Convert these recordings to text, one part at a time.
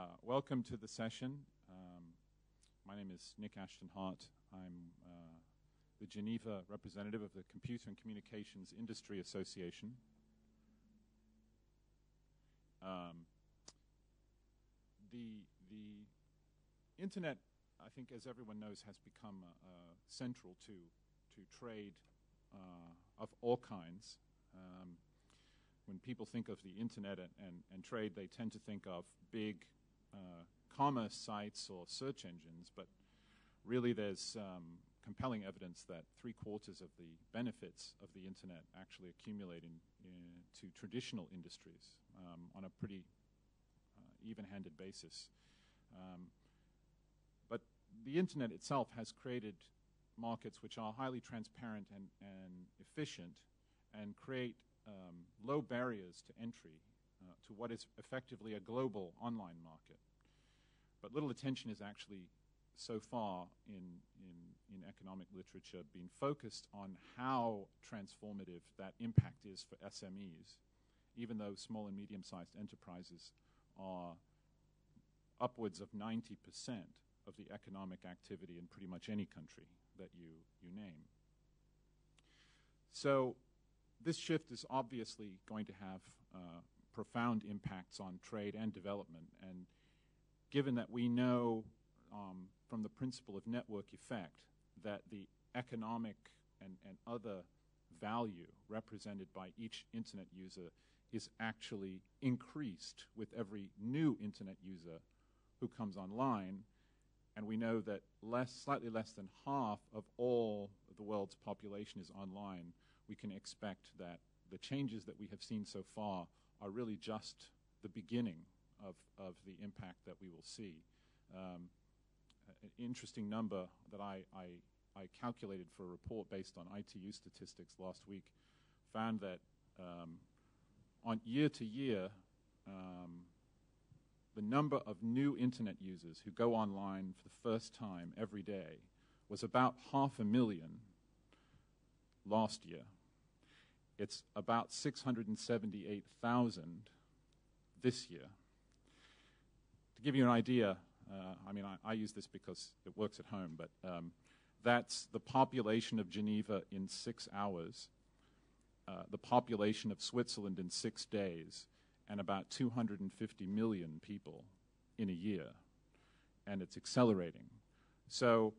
Uh, welcome to the session. Um, my name is Nick Ashton Hart. I'm uh, the Geneva representative of the Computer and Communications Industry Association. Um, the the internet, I think, as everyone knows, has become uh, central to to trade uh, of all kinds. Um, when people think of the internet and, and, and, trade, they tend to think of big uh, commerce sites or search engines, but really there's um, compelling evidence that three quarters of the benefits of the internet actually accumulate in, in to traditional industries um, on a pretty uh, even-handed basis. Um, but the internet itself has created markets which are highly transparent and, and efficient and create um, low barriers to entry uh, to what is effectively a global online market. But little attention is actually so far in, in, in economic literature been focused on how transformative that impact is for SMEs, even though small and medium sized enterprises are upwards of 90% of the economic activity in pretty much any country that you, you name. So this shift is obviously going to have uh, profound impacts on trade and development. And given that we know um, from the principle of network effect that the economic and, and other value represented by each internet user is actually increased with every new internet user who comes online. And we know that less, slightly less than half of all of the world's population is online we can expect that the changes that we have seen so far are really just the beginning of, of the impact that we will see. Um, an interesting number that I, I, I, calculated for a report based on ITU statistics last week found that um, on year to year, um, the number of new internet users who go online for the first time every day was about half a million last year. It's about 678,000 this year. To give you an idea, uh, I mean, I, I, use this because it works at home, but um, that's the population of Geneva in six hours, uh, the population of Switzerland in six days, and about 250 million people in a year. And it's accelerating. So,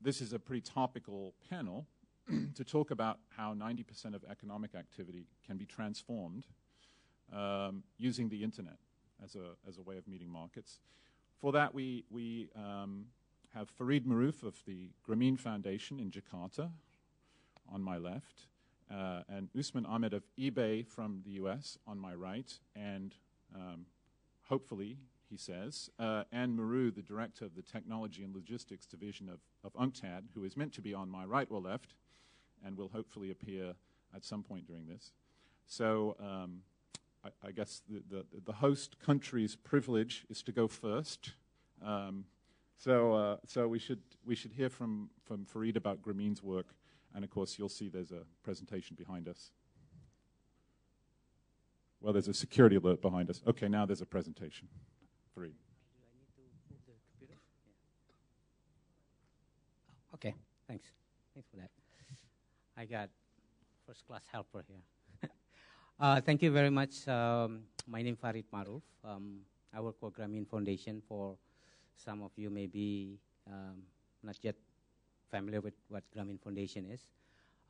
this is a pretty topical panel to talk about how 90% of economic activity can be transformed um, using the internet as a, as a way of meeting markets. For that, we, we um, have Farid Maruf of the Grameen Foundation in Jakarta on my left, uh, and Usman Ahmed of eBay from the US on my right, and um, hopefully, he says, uh, Anne Miroux, the director of the Technology and Logistics Division of, of UNCTAD, who is meant to be on my right or left, and will hopefully appear at some point during this. So um, I, I, guess the, the, the, host country's privilege is to go first. Um, so uh, so we should we should hear from from Farid about Grameen's work, and of course you'll see there's a presentation behind us. Well, there's a security alert behind us. Okay, now there's a presentation. Farid. Okay, thanks. Thanks for that. I got first class helper here. uh, thank you very much. Um, my name is Farid Maruf. Um, I work for Grameen Foundation. For some of you, may be um, not yet familiar with what Grameen Foundation is.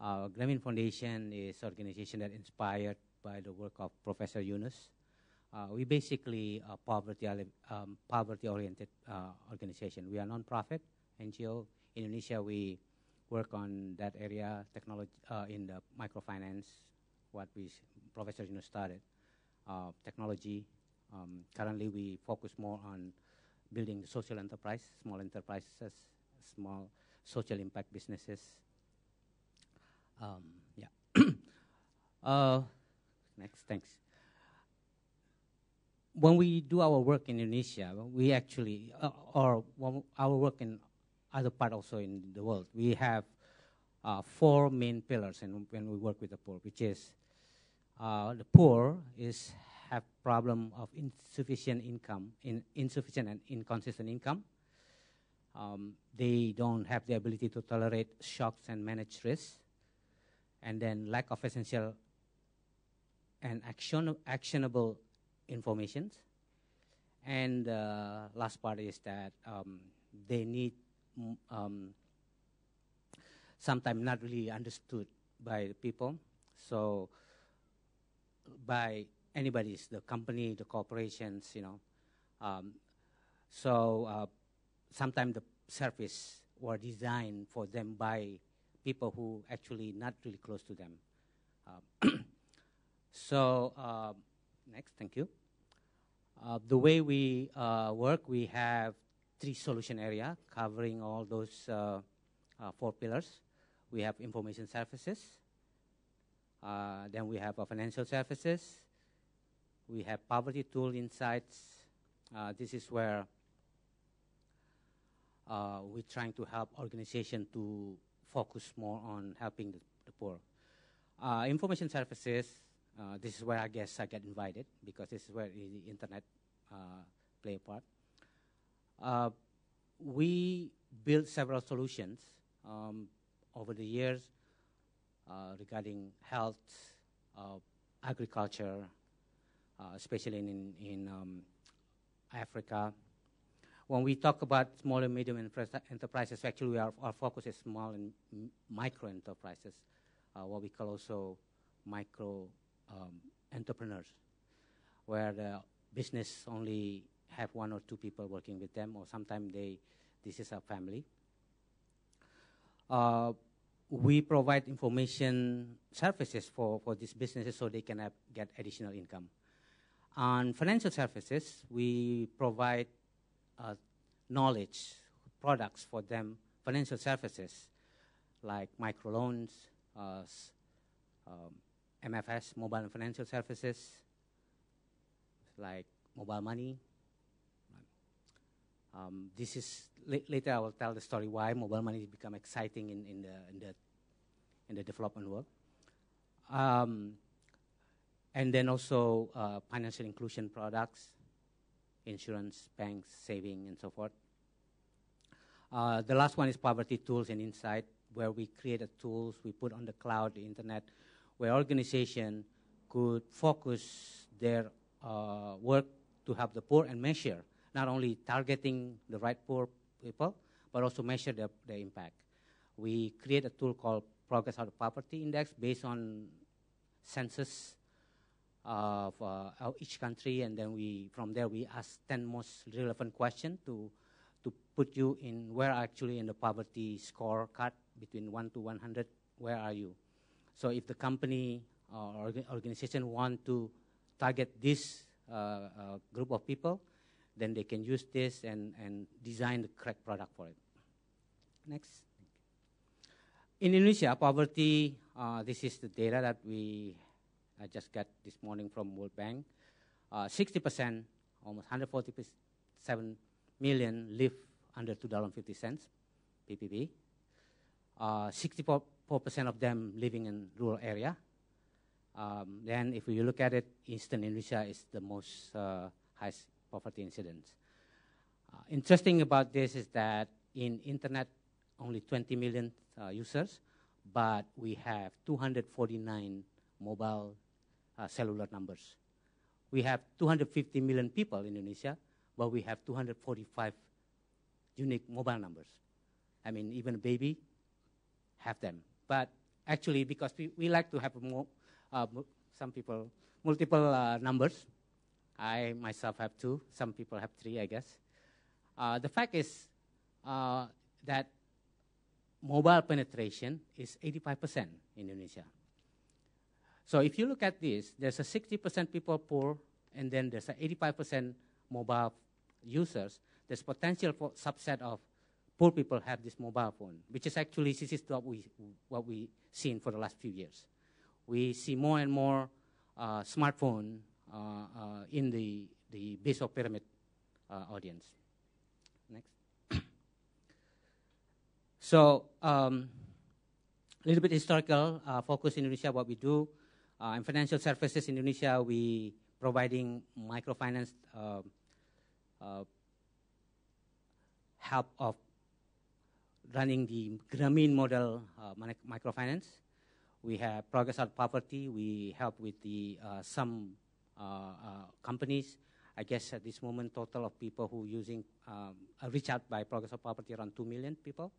Uh, Grameen Foundation is an organization that inspired by the work of Professor Yunus. Uh, we basically a poverty um, poverty oriented uh, organization. We are a non-profit NGO. In Indonesia, we work on that area, technology uh, in the microfinance, what we Professor you know started, uh, technology. Um, currently, we focus more on building social enterprise, small enterprises, small social impact businesses. Um, yeah. uh, next, thanks. When we do our work in Indonesia, we actually, uh, or our work in other part also in the world. We have uh, four main pillars and when we work with the poor, which is uh, the poor is have problem of insufficient income, in, insufficient and inconsistent income. Um, they don't have the ability to tolerate shocks and manage risks. And then lack of essential and action, actionable information. And uh, last part is that um, they need um, sometimes not really understood by the people. So by anybody's, the company, the corporations, you know. Um, so uh, sometimes the service were designed for them by people who actually not really close to them. Uh, so uh, next, thank you. Uh, the way we uh, work, we have three solution area covering all those uh, uh, four pillars. We have information services, uh, then we have financial services, we have poverty tool insights. this is where we're trying to help organization to focus more on helping the, the poor. information services, uh, this is where I guess I get invited because this is where the internet uh, play a part. Uh, we built several solutions um, over the years uh, regarding health, uh, agriculture, uh, especially in, in um, Africa. When we talk about small and medium enterprises, actually our, our focus is small and micro enterprises, uh, what we call also micro um, entrepreneurs, where the business only have one or two people working with them, or sometimes they, this is a family. Uh, we provide information services for, for these businesses so they can have, get additional income. On financial services, we provide uh, knowledge, products for them, financial services like microloans, uh, um, MFS, mobile and financial services, like mobile money, um, this is later. I will tell the story why mobile money has become exciting in, in the in the in the development world. Um, and then also uh, financial inclusion products, insurance, banks, saving, and so forth. Uh, the last one is poverty tools and insight, where we created tools we put on the cloud, the internet, where organization could focus their uh, work to help the poor and measure not only targeting the right poor people, but also measure the, impact. We create a tool called Progress Out of Poverty Index based on census of uh, each country, and then we from there we ask 10 most relevant questions to to put you in where actually in the poverty score card between 1 to 100, where are you? So if the company or organization want to target this uh, uh, group of people, then they can use this and, and design the correct product for it. Next. In Indonesia, poverty, uh, this is the data that we I just got this morning from World Bank. Uh, 60%, almost 147 million live under $2.50 PPP. Uh, 64% of them living in rural area. Um, then if you look at it, Eastern Indonesia is the most uh, highest poverty incidents. Uh, interesting about this is that in internet, only 20 million uh, users, but we have 249 mobile uh, cellular numbers. We have 250 million people in Indonesia, but we have 245 unique mobile numbers. I mean, even a baby have them. But actually, because we, we like to have more, uh, some people, multiple uh, numbers, I myself have two. Some people have three, I guess. Uh, the fact is uh, that mobile penetration is 85% in Indonesia. So if you look at this, there's a 60% people poor, and then there's a 85% mobile users. There's potential for subset of poor people have this mobile phone, which is actually this is what we what we seen for the last few years. We see more and more uh, smartphone in the, the base of pyramid uh, audience. Next. so, a um, little bit historical focus in Indonesia, what we do. in financial services in Indonesia, we providing microfinance uh, uh, help of running the Grameen model uh, microfinance. We have Progress Out Poverty. We help with the uh, some uh, uh, companies. I guess at this moment, total of people who using um, reach out by Progress Out Poverty around 2 million people.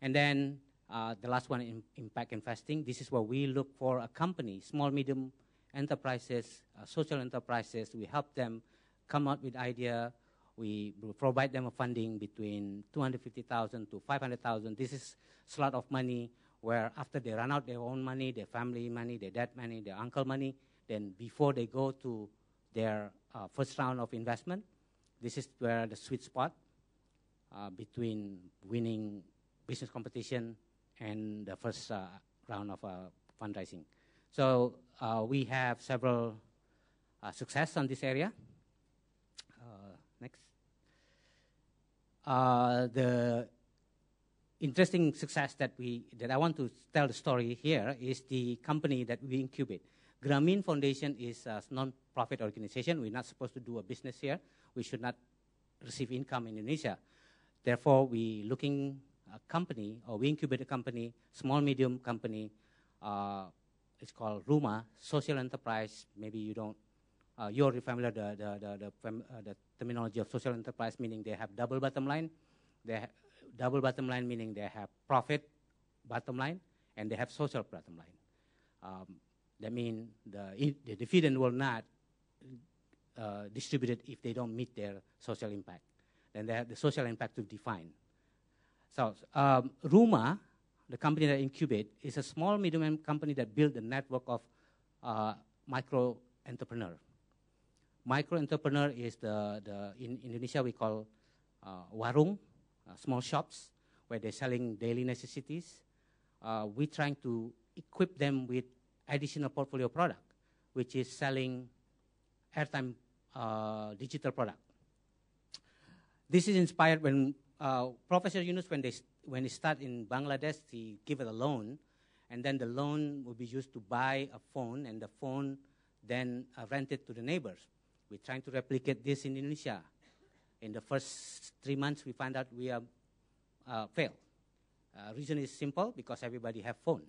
And then uh, the last one, in impact investing. This is where we look for a company, small, medium enterprises, uh, social enterprises. We help them come up with idea. We provide them a funding between 250,000 to 500,000. This is a lot of money where after they run out their own money, their family money, their dad money, their uncle money, then before they go to their uh, first round of investment, this is where the sweet spot uh, between winning business competition and the first uh, round of uh, fundraising. So uh, we have several uh, success on this area. next. the interesting success that we that I want to tell the story here is the company that we incubate. Grameen Foundation is a non-profit organization. We're not supposed to do a business here. We should not receive income in Indonesia. Therefore, we looking a company, or we incubate a company, small medium company. Uh, it's called Rumah, Social Enterprise. Maybe you don't. Uh, you're familiar the the the the, uh, the, terminology of social enterprise, meaning they have double bottom line. They double bottom line meaning they have profit bottom line and they have social bottom line. Um, that means the, the dividend will not uh, distributed if they don't meet their social impact. Then they have the social impact to define. So um, Rumah, the company that incubate, is a small medium company that built a network of uh, micro entrepreneur. Micro entrepreneur is the, the in Indonesia we call uh, warung, uh, small shops where they're selling daily necessities. Uh, we're trying to equip them with additional portfolio product, which is selling airtime uh, digital product. This is inspired when uh, Professor Yunus, when they, when they start in Bangladesh, he give it a loan, and then the loan will be used to buy a phone, and the phone then uh, rented to the neighbors. We're trying to replicate this in Indonesia. In the first three months, we find out we have uh, failed. Uh, reason is simple because everybody have phone,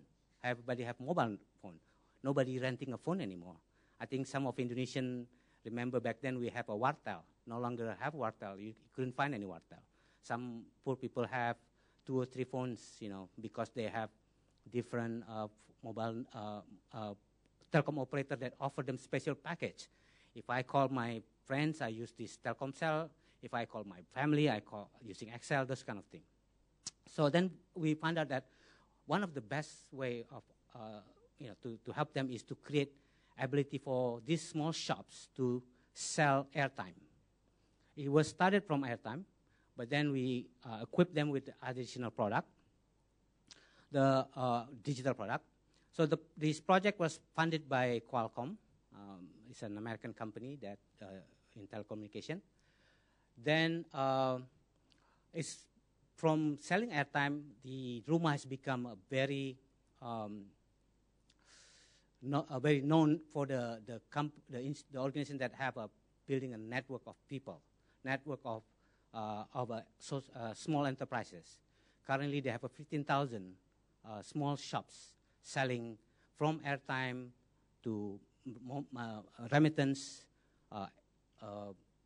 everybody have mobile phone. Nobody renting a phone anymore. I think some of Indonesian remember back then we have a wartel. No longer have wartel. You, you couldn't find any wartel. Some poor people have two or three phones, you know, because they have different uh, mobile uh, uh, telecom operator that offer them special package. If I call my friends, I use this Telkomsel. If I call my family, I call using XL, those kind of thing. So then we find out that one of the best way of uh, you know to, to help them is to create ability for these small shops to sell airtime. It was started from airtime, but then we uh, equip them with additional product, the uh, digital product. So the, this project was funded by Qualcomm. Um, it's an American company that uh, in telecommunication. Then uh, it's from selling airtime, the Rumah has become a very um, uh, very known for the the, comp- the, the organization that have a building a network of people, network of uh, of uh, so, uh, small enterprises. Currently, they have a 15,000 uh, small shops selling from airtime to remittance,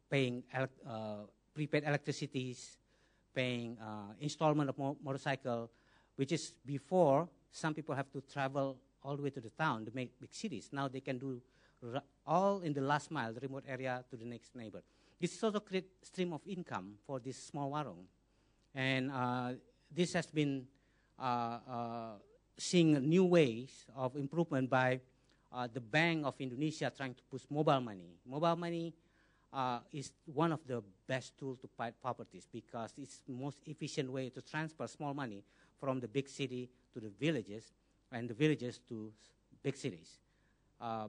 paying ele- prepaid electricities, paying installment of mo- motorcycle, which is before some people have to travel all the way to the town to make big cities. Now they can do all in the last mile, the remote area to the next neighbor. This is also create stream of income for this small warung. And uh, this has been uh, uh, seeing new ways of improvement by uh, the Bank of Indonesia trying to push mobile money. Mobile money uh, is one of the best tools to fight poverty because it's the most efficient way to transfer small money from the big city to the villages and the villages to big cities. Uh,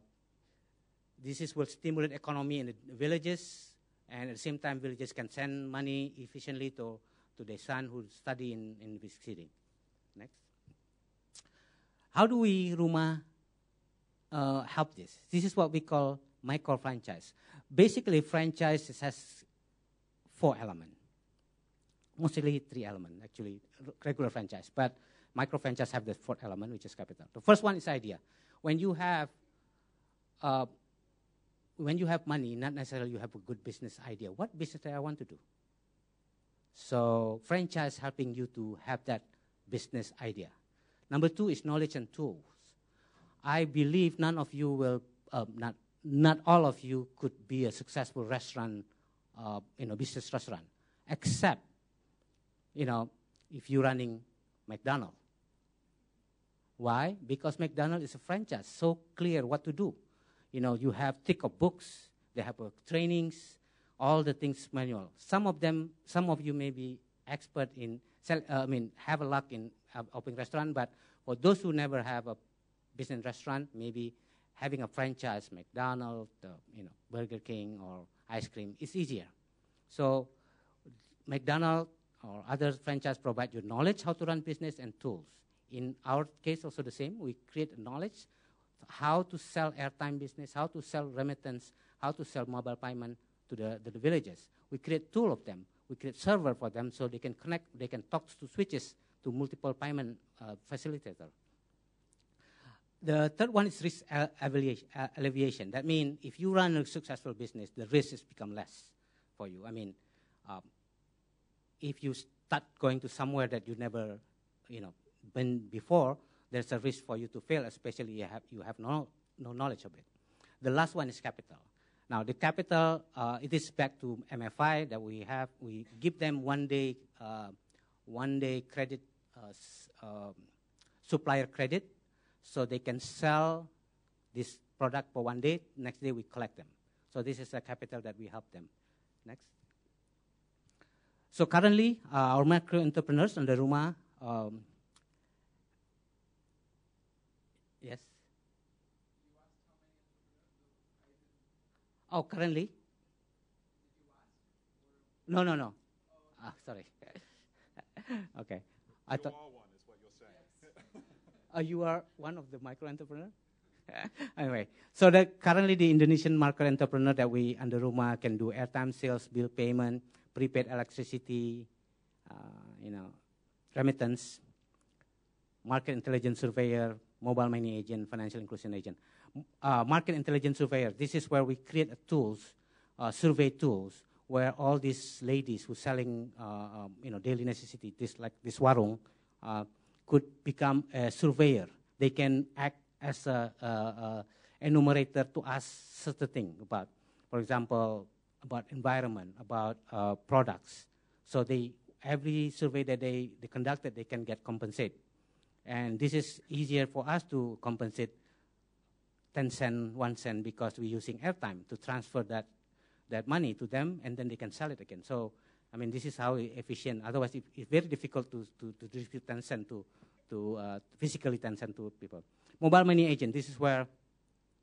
this is will stimulate economy in the villages and at the same time villages can send money efficiently to, to their son who study in, in this city. Next. How do we, Rumah, uh, help this? This is what we call micro franchise. Basically, franchise has four elements. Mostly three elements, actually, regular franchise. But micro franchise have the fourth element, which is capital. The first one is idea. When you have uh, when you have money, not necessarily you have a good business idea. What business do I want to do? So franchise helping you to have that business idea. Number two is knowledge and tools. I believe none of you will, uh, not, not all of you could be a successful restaurant, uh, you know, business restaurant, except, you know, if you're running McDonald's. Why? Because McDonald's is a franchise, so clear what to do. You know, you have thick of books, they have uh, trainings, all the things manual. Some of them, some of you may be expert in, sell, uh, I mean, have a luck in uh, opening restaurant, but for those who never have a business restaurant, maybe having a franchise, McDonald's, uh, you know, Burger King or ice cream, is easier. So McDonald's or other franchise provide you knowledge how to run business and tools. In our case, also the same. We create knowledge how to sell airtime business, how to sell remittance, how to sell mobile payment to the, the, the villages. We create tool of them. We create server for them so they can connect, they can talk to switches to multiple payment uh, facilitator. The third one is risk uh, alleviation. That means if you run a successful business, the risk has become less for you. I mean, um, if you start going to somewhere that you never, you know, been before, there's a risk for you to fail, especially you have, you have no, no knowledge of it. The last one is capital. Now, the capital, uh, it is back to MFI that we have. We give them one day, uh, one day credit, uh, um, supplier credit, so they can sell this product for one day. Next day, we collect them. So this is the capital that we help them. Next. So currently, uh, our micro entrepreneurs under Rumah um, Yes. Oh, currently? No, no, no. Ah, sorry. okay. I thought. are one, is what you're saying. uh, you are one of the micro entrepreneur. anyway, so the, currently the Indonesian micro entrepreneur that we under Rumah can do airtime sales, bill payment, prepaid electricity, uh, you know, remittance, market intelligence surveyor, mobile money agent, financial inclusion agent. Uh, market intelligence surveyor, this is where we create tools, uh, survey tools, where all these ladies who selling, uh, um, you know, daily necessity, this like this warung, uh, could become a surveyor. They can act as a, a, a enumerator to ask certain thing about, for example, about environment, about uh, products. So they every survey that they, they conducted, they can get compensated and this is easier for us to compensate 10 cent, 1 cent because we're using airtime to transfer that, that money to them and then they can sell it again. So, I mean, this is how efficient. Otherwise, it, it's very difficult to, to, to distribute 10 cent to, to uh, physically 10 cent to people. Mobile money agent, this is where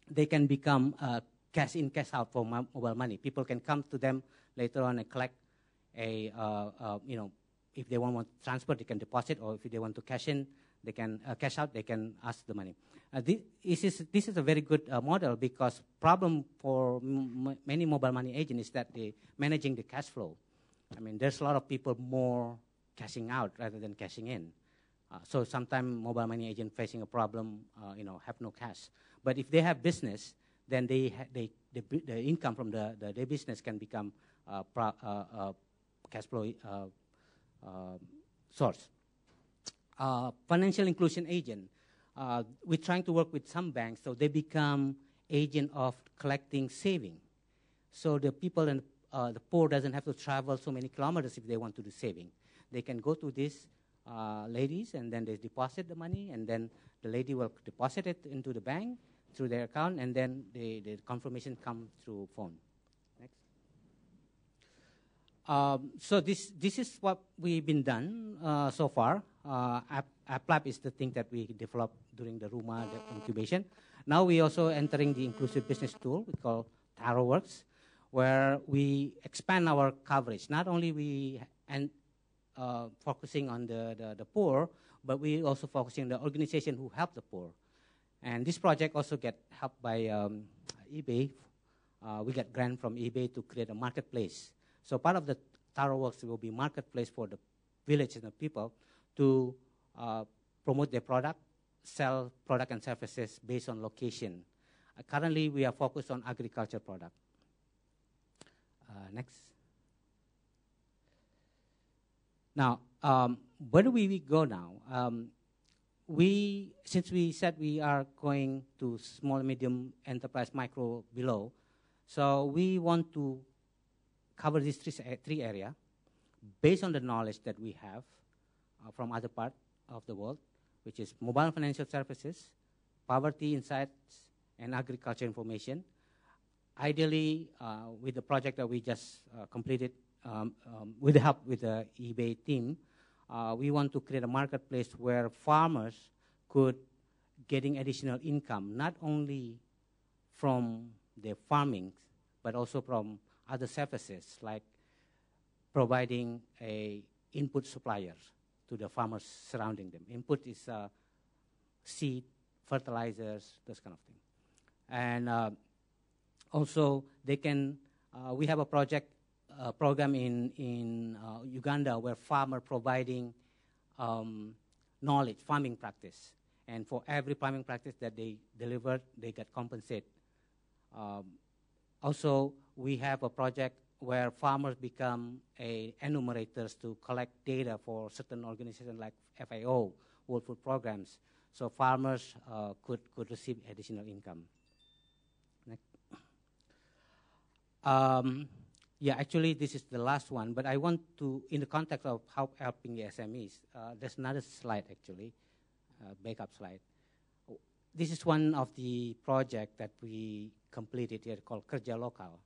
they can become uh, cash in, cash out for mobile money. People can come to them later on and collect a, uh, uh you know, if they want to transfer, they can deposit, or if they want to cash in, they can uh, cash out, they can ask the money. Uh, this, is, this is a very good uh, model because problem for many mobile money agents is that they managing the cash flow. I mean, there's a lot of people more cashing out rather than cashing in. Uh, so sometimes mobile money agent facing a problem, uh, you know, have no cash. But if they have business, then they, ha- they the, the income from the, the their business can become uh, pro- cash flow source financial inclusion agent. Uh, we're trying to work with some banks, so they become agent of collecting saving. So the people and uh, the poor doesn't have to travel so many kilometers if they want to do saving. They can go to these uh, ladies and then they deposit the money, and then the lady will deposit it into the bank through their account, and then the, the confirmation comes through phone. Next. Um, so this this is what we've been done uh, so far uh, App, AppLab is the thing that we developed during the Rumah the incubation. Now we also entering the inclusive business tool we call TaroWorks, where we expand our coverage. Not only we and uh, focusing on the, the, the, poor, but we also focusing on the organization who help the poor. And this project also get helped by um, eBay uh, we get grant from eBay to create a marketplace. So part of the TaroWorks will be marketplace for the village and the people to uh, promote their product, sell product and services based on location. Uh, currently, we are focused on agriculture product. Uh, next. Now, um, where do we go now? Um, we, since we said we are going to small, medium enterprise, micro below, so we want to cover these three, three areas based on the knowledge that we have from other parts of the world, which is mobile financial services, poverty insights, and agriculture information. Ideally, uh, with the project that we just uh, completed, um, um, with the help with the eBay team, uh, we want to create a marketplace where farmers could getting additional income, not only from their farming, but also from other services like providing a input supplier to the farmers surrounding them. Input is uh, seed, fertilizers, those kind of things. And uh, also, they can. Uh, we have a project uh, program in in uh, Uganda where farmer providing um, knowledge, farming practice, and for every farming practice that they deliver, they get compensated. Um, also, we have a project where farmers become a enumerators to collect data for certain organizations like FAO, World Food Programs. So farmers uh, could, could receive additional income. Um, yeah, actually, this is the last one, but I want to, in the context of how helping the SMEs, uh, there's another slide actually, uh, backup slide. This is one of the projects that we completed here called Kerja Lokal.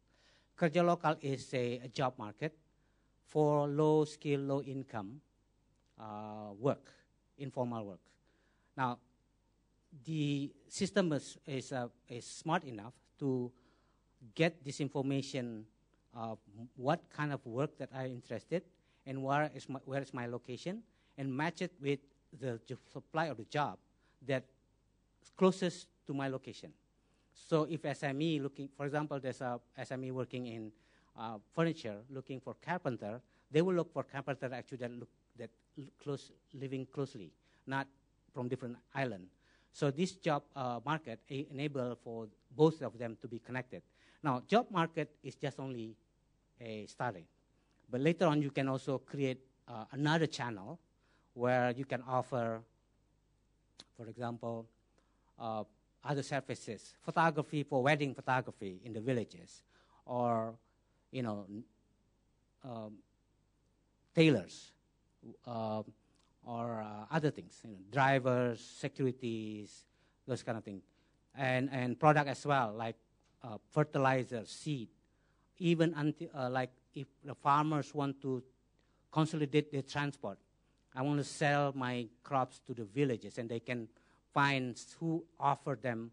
Kerja Lokal is a, a job market for low skill, low income uh, work, informal work. Now, the system is, is, uh, is smart enough to get this information of what kind of work that I'm interested and where is my, where is my location and match it with the supply of the job that closest to my location. So if SME looking, for example, there's a SME working in uh, furniture looking for carpenter, they will look for carpenter actually that look that close, living closely, not from different island. So this job uh, market enable for both of them to be connected. Now, job market is just only a starting, but later on you can also create uh, another channel where you can offer, for example, uh, other services, photography for wedding photography in the villages, or you know, um, tailors, uh, or uh, other things, you know, drivers, securities, those kind of things, and and product as well, like uh, fertilizer, seed, even until uh, like if the farmers want to consolidate their transport, I want to sell my crops to the villages, and they can find who offer them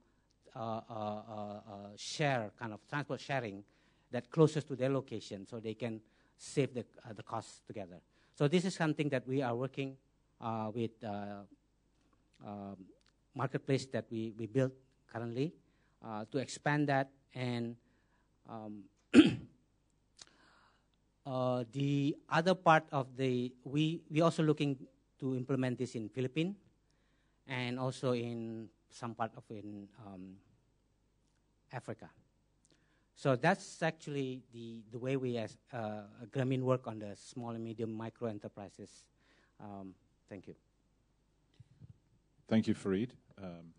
uh, uh, uh, share, kind of transport sharing that closest to their location so they can save the, the costs together. So this is something that we are working with um, marketplace that we, we built currently to expand that and um, Uh, the other part of the we we also looking to implement this in Philippines and also in some part of in um, Africa. So that's actually the, the way we as uh, Grameen work on the small and medium micro enterprises. Um, thank you. Thank you, Farid. Um,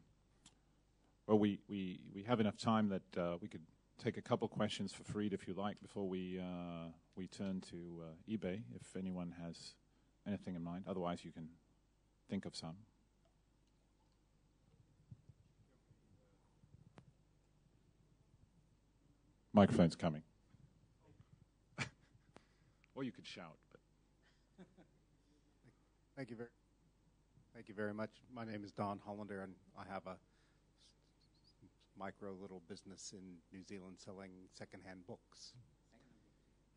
well, we, we, we have enough time that uh, we could take a couple questions for Farid if you like before we, uh, we turn to uh, eBay if anyone has anything in mind. Otherwise, you can think of some. Microphone's coming. or you could shout. But. Thank you very, thank you very much. My name is Don Hollander, and I have a micro little business in New Zealand selling secondhand books.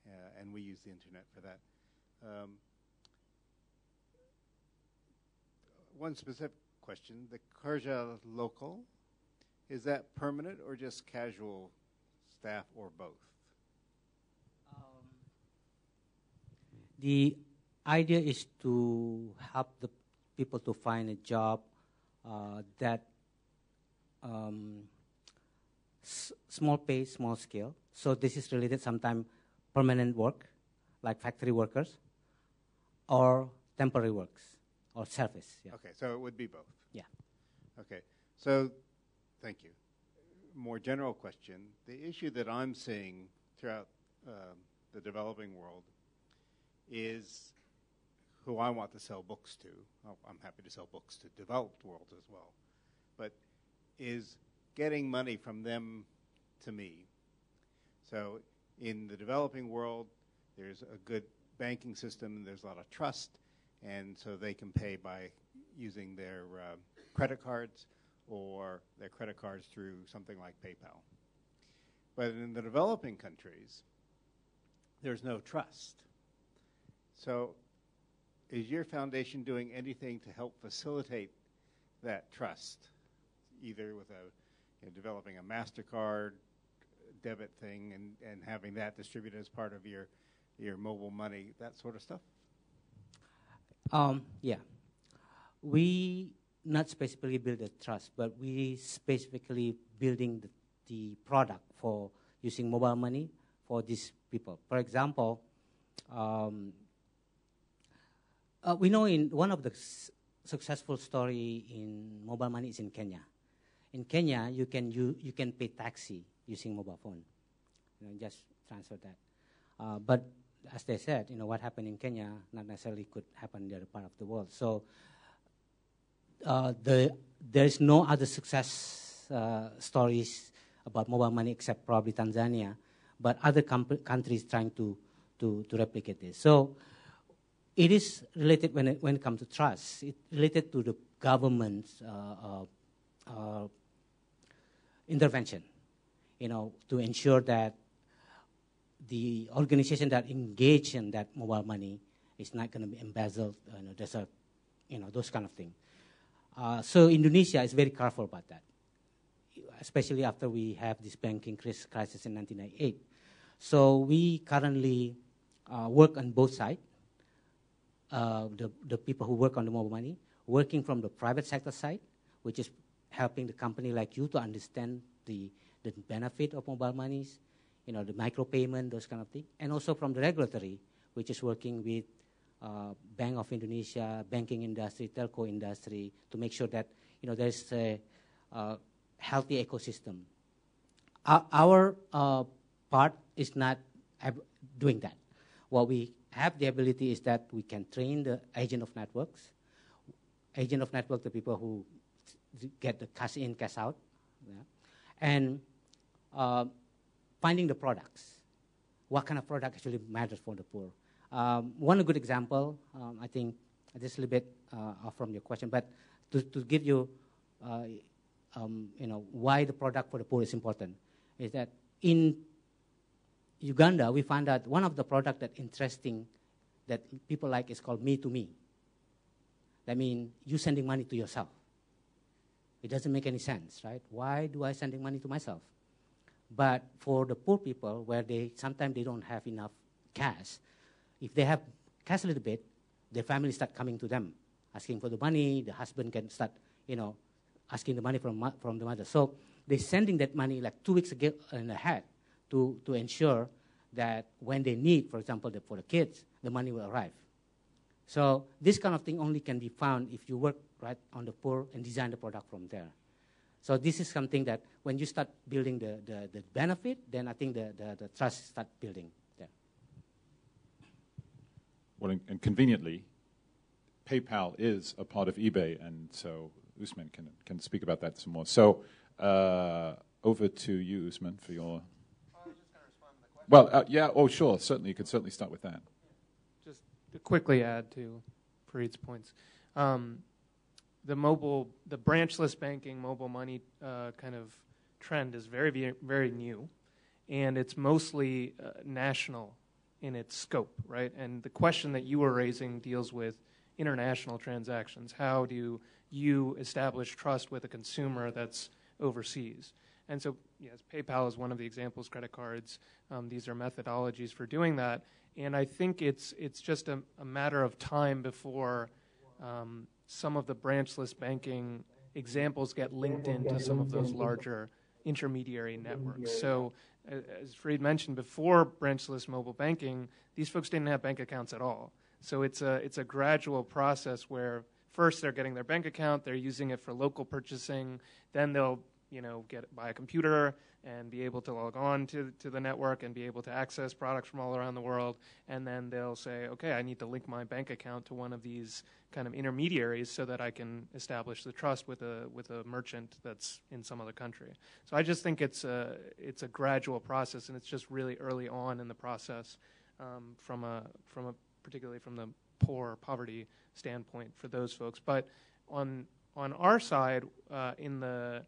Uh, and we use the internet for that. Um, one specific question the Kerja Lokal, is that permanent or just casual staff, or both? Um, the idea is to help the people to find a job uh, that um, s- small pay, small scale. So this is related sometimes permanent work, like factory workers, or temporary works, or service. Yeah. Okay, so it would be both. Yeah. Okay, so thank you. More general question: the issue that I'm seeing throughout um, the developing world is who I want to sell books to. Oh, I'm happy to sell books to developed worlds as well, but is getting money from them to me. So in the developing world, there's a good banking system, there's a lot of trust, and so they can pay by using their uh, credit cards or their credit cards through something like PayPal. But in the developing countries, there's no trust. So, is your foundation doing anything to help facilitate that trust, either with a you know, developing a Mastercard debit thing and, and having that distributed as part of your your mobile money, that sort of stuff? Um, yeah. We not specifically build a trust, but we specifically building the, the product for using mobile money for these people. For example, um, uh, we know in one of the s- successful story in mobile money is in Kenya. In Kenya, you can you, you can pay taxi using mobile phone. You know, just transfer that. Uh, but as they said, you know what happened in Kenya not necessarily could happen in the other part of the world. So uh, the there is no other success uh, stories about mobile money except probably Tanzania, but other countries trying to, to to replicate this. So it is related when it, when it comes to trust. It related to the government's uh, uh, uh, intervention, you know, to ensure that the organization that engage in that mobile money is not going to be embezzled. You know, you know, those kind of things. Uh, so Indonesia is very careful about that, especially after we have this banking crisis in 1998. So we currently uh, work on both sides. Uh, the, the people who work on the mobile money, working from the private sector side, which is helping the company like you to understand the, the benefit of mobile monies, you know, the micropayment, those kind of things, and also from the regulatory, which is working with uh, Bank of Indonesia, banking industry, telco industry, to make sure that you know there's a uh, healthy ecosystem. Our, our uh, part is not doing that. What we have the ability is that we can train the agent of networks. Agent of network, the people who get the cash in, cash out, yeah. and uh, finding the products. What kind of product actually matters for the poor? Um, one good example, um, I think, is a little bit uh, off from your question, but to, to give you, uh, um, you know, why the product for the poor is important, is that in Uganda, we found out one of the product that interesting that people like is called me to me. That means you sending money to yourself. It doesn't make any sense, right? Why do I sending money to myself? But for the poor people, where they sometimes they don't have enough cash, if they have cash a little bit, their family start coming to them, asking for the money. The husband can start, you know, asking the money from from the mother. So they're sending that money like two weeks ago and ahead to to ensure that when they need, for example, the, for the kids, the money will arrive. So this kind of thing only can be found if you work right on the poor and design the product from there. So this is something that when you start building the, the, the benefit, then I think the, the, the trust start building. Well, and, and conveniently, PayPal is a part of eBay, and so Usman can can speak about that some more. So uh, over to you, Usman, for your. Well, uh, yeah. Oh, sure. Certainly, you could certainly start with that. Just to quickly add to Farid's points, um, the mobile, the branchless banking, mobile money uh, kind of trend is very, very, very new, and it's mostly uh, national in its scope, right? And the question that you were raising deals with international transactions. How do you establish trust with a consumer that's overseas? And so, yes, PayPal is one of the examples, credit cards. Um, these are methodologies for doing that. And I think it's, it's just a, a matter of time before um, some of the branchless banking examples get linked into some of those larger intermediary networks. So, as Farid mentioned before, branchless mobile banking, these folks didn't have bank accounts at all. So it's a it's a gradual process where first they're getting their bank account, they're using it for local purchasing, then they'll you know get buy a computer and be able to log on to, to the network and be able to access products from all around the world. And then they'll say okay i need to link my bank account to one of these kind of intermediaries so that i can establish the trust with a with a merchant that's in some other country. So i just think it's a it's a gradual process and it's just really early on in the process um, from a from a particularly from the poor poverty standpoint for those folks. But on on our side uh, in the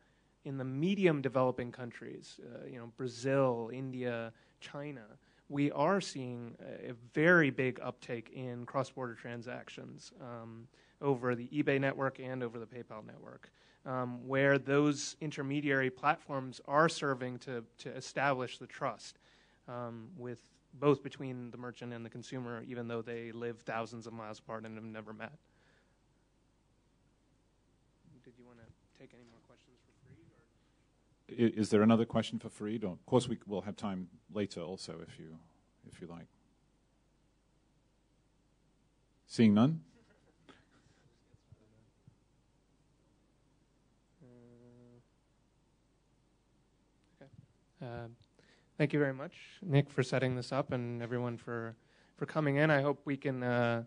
in the medium developing countries, uh, you know, Brazil, India, China, we are seeing a, very big uptake in cross-border transactions um, over the eBay network and over the PayPal network, um, where those intermediary platforms are serving to to establish the trust um, with both between the merchant and the consumer, even though they live thousands of miles apart and have never met. Did you want to take any more? Is there another question for Farid? Or, of course, we will have time later also if you, if you like. Seeing none? Uh, thank you very much, Nick, for setting this up, and everyone for for coming in. I hope we can. Uh,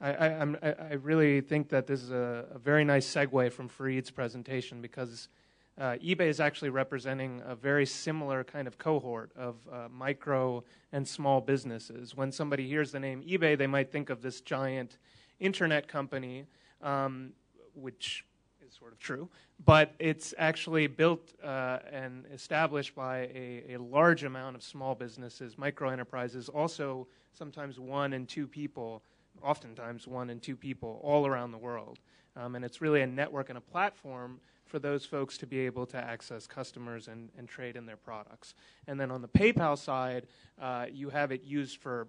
I, I, I, really think that this is a, a very nice segue from Farid's presentation because uh, eBay is actually representing a very similar kind of cohort of uh, micro and small businesses. When somebody hears the name eBay, they might think of this giant internet company, um, which is sort of true, but it's actually built uh, and established by a, a, large amount of small businesses, micro enterprises, also sometimes one and two people, oftentimes one and two people, all around the world. Um, and it's really a network and a platform for those folks to be able to access customers and, and trade in their products. And then on the PayPal side, uh, you have it used for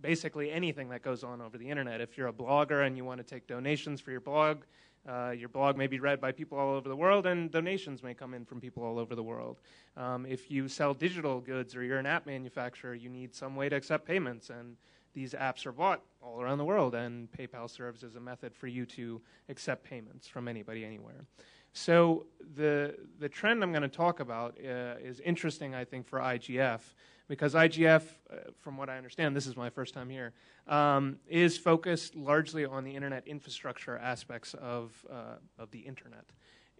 basically anything that goes on over the internet. If you're a blogger and you want to take donations for your blog, uh, your blog may be read by people all over the world, and donations may come in from people all over the world. Um, if you sell digital goods or you're an app manufacturer, you need some way to accept payments, and these apps are bought all around the world, and PayPal serves as a method for you to accept payments from anybody anywhere. So the the trend I'm going to talk about uh, is interesting, I think, for IGF because IGF, uh, from what I understand, this is my first time here, um, is focused largely on the internet infrastructure aspects of uh, of the internet.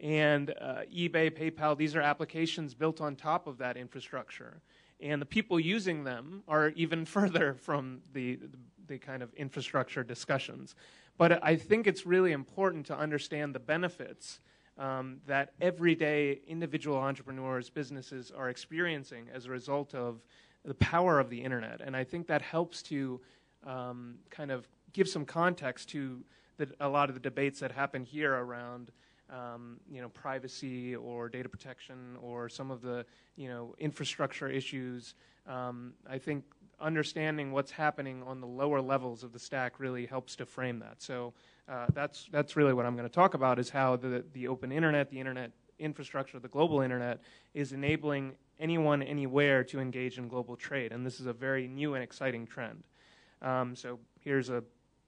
And uh, eBay, PayPal, these are applications built on top of that infrastructure. And the people using them are even further from the, the, the kind of infrastructure discussions. But I think it's really important to understand the benefits um, that everyday individual entrepreneurs, businesses are experiencing as a result of the power of the internet. And I think that helps to um, kind of give some context to the, a lot of the debates that happen here around. Um, you know, privacy or data protection or some of the, you know, infrastructure issues. Um, I think understanding what's happening on the lower levels of the stack really helps to frame that. So uh, that's that's really what I'm going to talk about is how the the open internet, the internet infrastructure, the global internet, is enabling anyone anywhere to engage in global trade, and this is a very new and exciting trend. Um, so here's a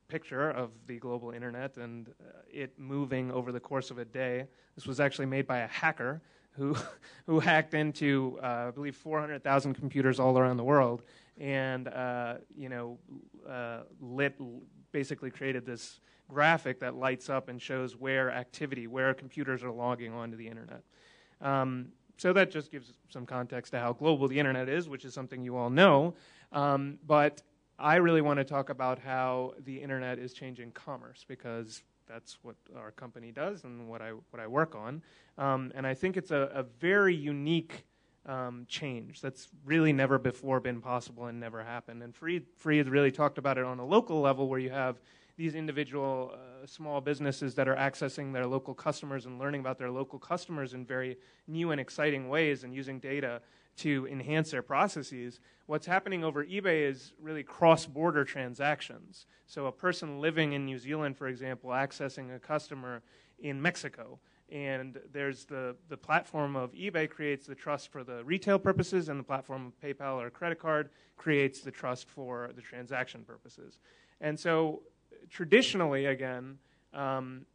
picture of the global internet and uh, it moving over the course of a day. This was actually made by a hacker who who hacked into uh, I believe 400,000 computers all around the world and uh, you know uh, lit basically created this graphic that lights up and shows where activity, where computers are logging onto the internet. Um, so that just gives some context to how global the internet is, which is something you all know. Um, but I really want to talk about how the internet is changing commerce because that's what our company does and what I what I work on. Um, and I think it's a, a very unique um, change that's really never before been possible and never happened. And Farid, Farid really talked about it on a local level where you have these individual uh, small businesses that are accessing their local customers and learning about their local customers in very new and exciting ways and using data to enhance their processes. What's happening over eBay is really cross border transactions. So, a person living in New Zealand, for example, accessing a customer in Mexico. And there's the, the platform of eBay creates the trust for the retail purposes, and the platform of PayPal or credit card creates the trust for the transaction purposes. And so, traditionally, again, um,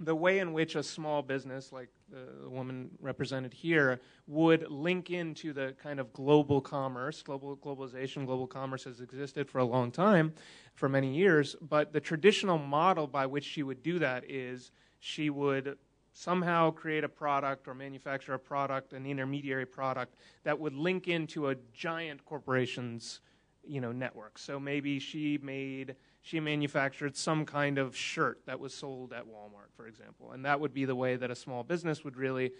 the way in which a small business like the woman represented here would link into the kind of global commerce, global globalization, global commerce has existed for a long time, for many years. But the traditional model by which she would do that is she would somehow create a product or manufacture a product, an intermediary product that would link into a giant corporation's, you know, network. So maybe she made she manufactured some kind of shirt that was sold at Walmart, for example. And that would be the way that a small business would really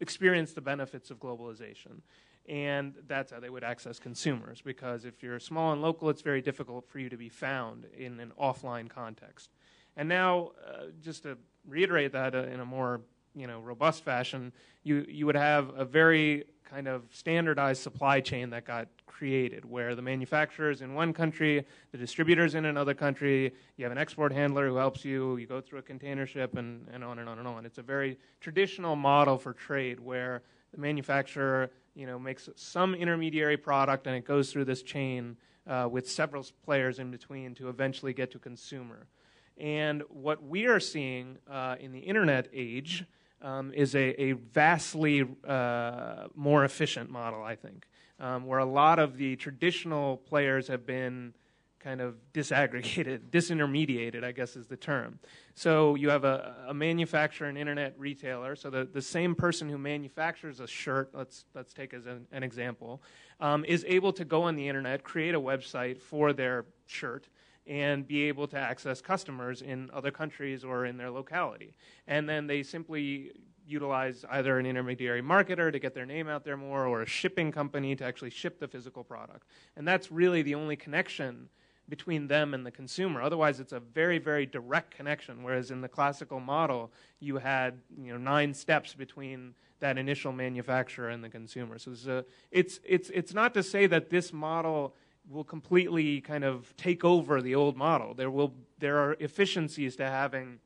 experience the benefits of globalization. And that's how they would access consumers, because if you're small and local, it's very difficult for you to be found in an offline context. And now, uh, just to reiterate that uh, in a more you know robust fashion, you you would have a very kind of standardized supply chain that got created, where the manufacturers in one country, the distributors in another country, you have an export handler who helps you, you go through a container ship, and, and on and on and on. It's a very traditional model for trade where the manufacturer you know, makes some intermediary product and it goes through this chain uh, with several players in between to eventually get to consumer. And what we are seeing uh, in the internet age um, is a, a vastly uh, more efficient model, I think, um, where a lot of the traditional players have been kind of disaggregated, disintermediated, I guess is the term. So you have a, a manufacturer and internet retailer. So the, the same person who manufactures a shirt, let's, let's take as an, an example, um, is able to go on the internet, create a website for their shirt, and be able to access customers in other countries or in their locality. And then they simply utilize either an intermediary marketer to get their name out there more or a shipping company to actually ship the physical product. And that's really the only connection between them and the consumer. Otherwise, it's a very, very direct connection. Whereas in the classical model, you had you know nine steps between that initial manufacturer and the consumer. So a, it's it's it's not to say that this model will completely kind of take over the old model. There will there are efficiencies to having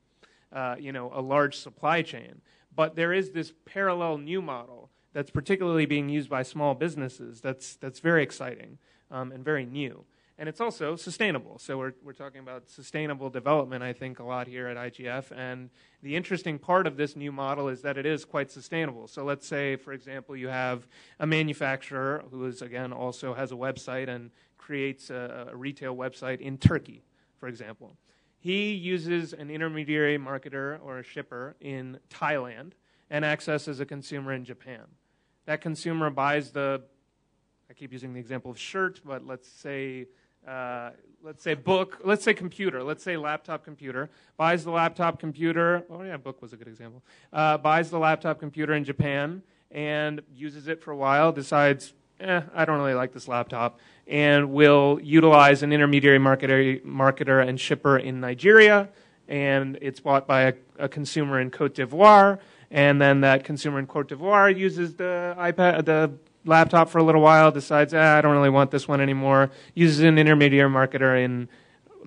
uh, you know a large supply chain, but there is this parallel new model that's particularly being used by small businesses. That's that's very exciting um, and very new, and it's also sustainable. So we're we're talking about sustainable development. I think a lot here at IGF, and the interesting part of this new model is that it is quite sustainable. So let's say, for example, you have a manufacturer who is again also has a website and creates a, a retail website in Turkey, for example. He uses an intermediary marketer or a shipper in Thailand and accesses a consumer in Japan. That consumer buys the, I keep using the example of shirt, but let's say, uh, let's say book, let's say computer, let's say laptop computer, buys the laptop computer, oh yeah, book was a good example, uh, buys the laptop computer in Japan and uses it for a while, decides, eh, I don't really like this laptop, and will utilize an intermediary marketer, marketer and shipper in Nigeria, and it's bought by a, a, consumer in Cote d'Ivoire, and then that consumer in Cote d'Ivoire uses the iPad, the laptop for a little while, decides, ah, I don't really want this one anymore, uses an intermediary marketer in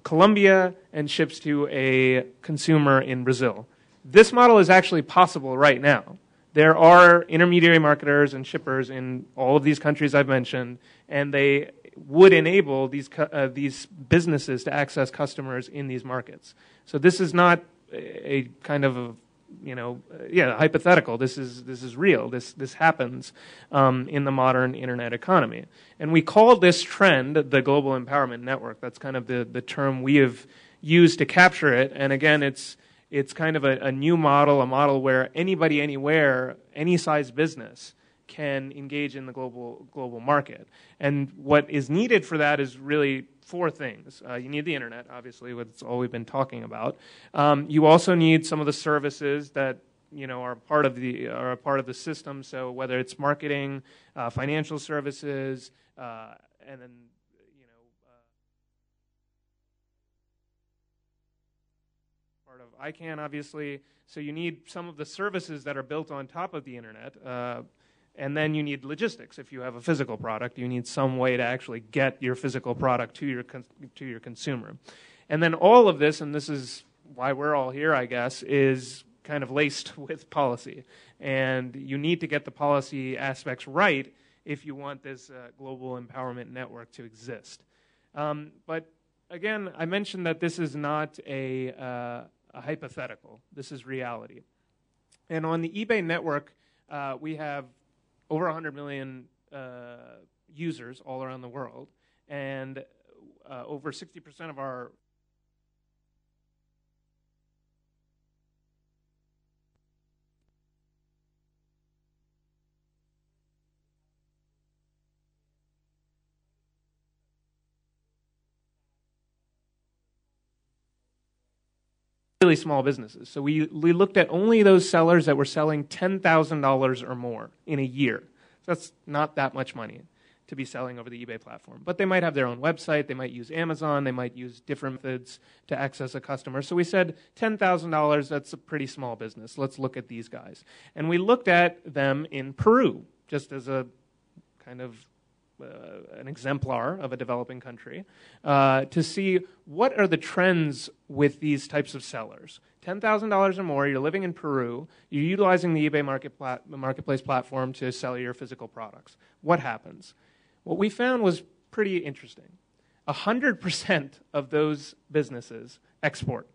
Colombia, and ships to a consumer in Brazil. This model is actually possible right now there are intermediary marketers and shippers in all of these countries I've mentioned, and they would enable these uh, these businesses to access customers in these markets. So this is not a kind of a you know yeah hypothetical. This is this is real. This this happens um, in the modern internet economy, and we call this trend the global empowerment network. That's kind of the the term we have used to capture it. And again, it's it's kind of a, a new model, a model where anybody, anywhere, any size business can engage in the global global market. And what is needed for that is really four things. Uh, you need the internet, obviously, that's all we've been talking about. Um, you also need some of the services that you know are part of the are a part of the system. So whether it's marketing, uh, financial services, uh, and then of ICANN, obviously. So you need some of the services that are built on top of the internet. Uh, and then you need logistics. If you have a physical product, you need some way to actually get your physical product to your, con- to your consumer. And then all of this, and this is why we're all here, I guess, is kind of laced with policy. And you need to get the policy aspects right if you want this uh, global empowerment network to exist. Um, but again, I mentioned that this is not a, uh, a hypothetical, this is reality. And on the eBay network, uh, we have over 100 million uh, users all around the world, and uh, over 60% of our really small businesses. So we, we looked at only those sellers that were selling $10,000 or more in a year. So that's not that much money to be selling over the eBay platform. But they might have their own website, they might use Amazon, they might use different methods to access a customer. So we said $10,000, that's a pretty small business. Let's look at these guys. And we looked at them in Peru, just as a kind of an exemplar of a developing country, uh, to see what are the trends with these types of sellers. $10,000 or more, you're living in Peru, you're utilizing the eBay market plat- marketplace platform to sell your physical products. What happens? What we found was pretty interesting. 100% of those businesses export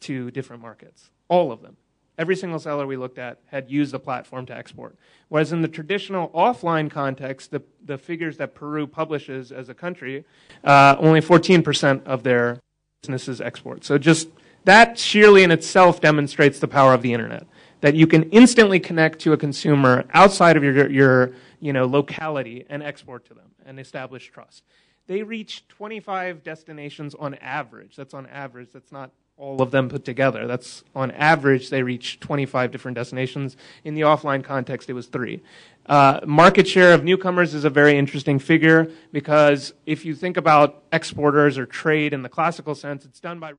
to different markets, all of them. Every single seller we looked at had used the platform to export. Whereas in the traditional offline context, the, the figures that Peru publishes as a country, uh, only 14% of their businesses export. So just that sheerly in itself demonstrates the power of the internet. That you can instantly connect to a consumer outside of your, your you know, locality and export to them and establish trust. They reach 25 destinations on average. That's on average. That's not all of them put together. That's on average, they reach 25 different destinations. In the offline context, it was three. Uh, market share of newcomers is a very interesting figure because if you think about exporters or trade in the classical sense, it's done by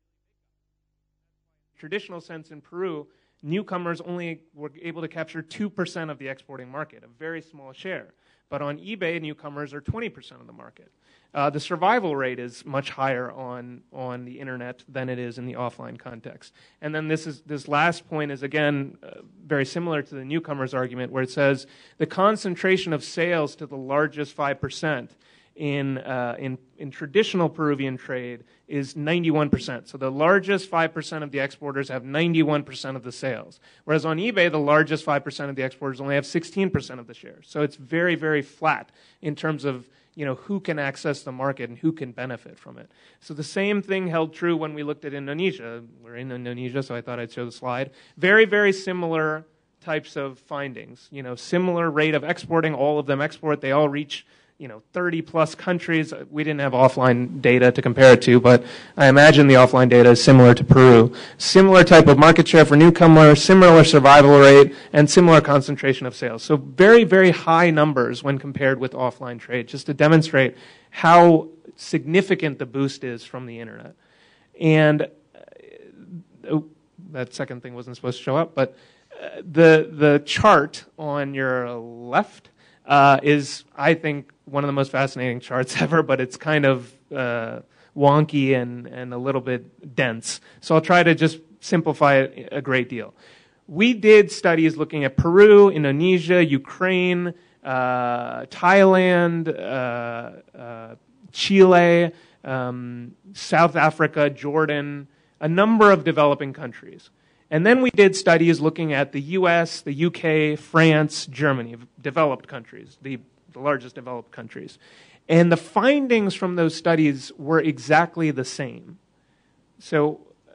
traditional sense in Peru. Newcomers only were able to capture 2% of the exporting market, a very small share. But on eBay, newcomers are 20% of the market. Uh, the survival rate is much higher on, on the internet than it is in the offline context. And then this, is, this last point is, again, uh, very similar to the newcomers argument, where it says the concentration of sales to the largest 5% in, uh, in, in traditional Peruvian trade is 91%. So the largest 5% of the exporters have 91% of the sales. Whereas on eBay, the largest 5% of the exporters only have 16% of the shares. So it's very, very flat in terms of you know, who can access the market and who can benefit from it. So the same thing held true when we looked at Indonesia. We're in Indonesia, so I thought I'd show the slide. Very, very similar types of findings. You know, similar rate of exporting. All of them export. They all reach you know 30 plus countries. We didn't have offline data to compare it to, but I imagine the offline data is similar to Peru. Similar type of market share for newcomers, similar survival rate, and similar concentration of sales. So very very high numbers when compared with offline trade, just to demonstrate how significant the boost is from the internet. And uh, oh, that second thing wasn't supposed to show up, but uh, the the chart on your left uh, is, I think, one of the most fascinating charts ever, but it's kind of uh, wonky and, and a little bit dense. So I'll try to just simplify it a great deal. We did studies looking at Peru, Indonesia, Ukraine, uh, Thailand, uh, uh, Chile, um, South Africa, Jordan, a number of developing countries. And then we did studies looking at the US, the UK, France, Germany, developed countries, the, the largest developed countries. And the findings from those studies were exactly the same. So, uh,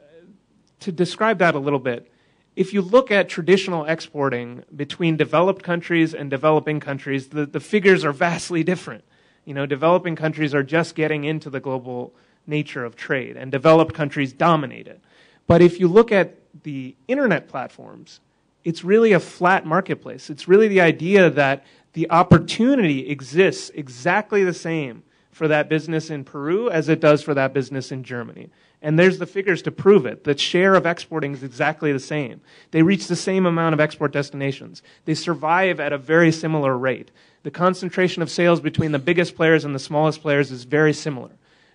to describe that a little bit, if you look at traditional exporting between developed countries and developing countries, the, the figures are vastly different. You know, developing countries are just getting into the global nature of trade, and developed countries dominate it. But if you look at the internet platforms, it's really a flat marketplace. It's really the idea that the opportunity exists exactly the same for that business in Peru as it does for that business in Germany. And there's the figures to prove it. The share of exporting is exactly the same. They reach the same amount of export destinations. They survive at a very similar rate. The concentration of sales between the biggest players and the smallest players is very similar.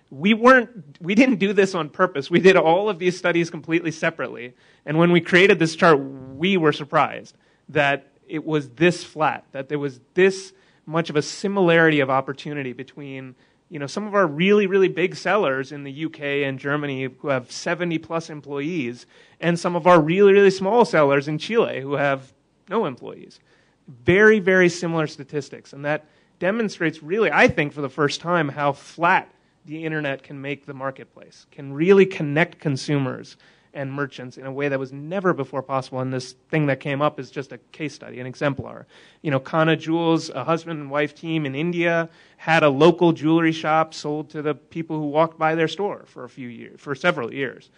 We weren't, we didn't do this on purpose. We did all of these studies completely separately. And when we created this chart, we were surprised that it was this flat, that there was this much of a similarity of opportunity between you know, some of our really, really big sellers in the UK and Germany who have 70 plus employees, and some of our really, really small sellers in Chile who have no employees. Very, very similar statistics. And that demonstrates really, I think, for the first time, how flat the internet can make the marketplace, can really connect consumers and merchants in a way that was never before possible. And this thing that came up is just a case study, an exemplar. You know, Kana Jewels, a husband and wife team in India, had a local jewelry shop sold to the people who walked by their store for a few years, for several years.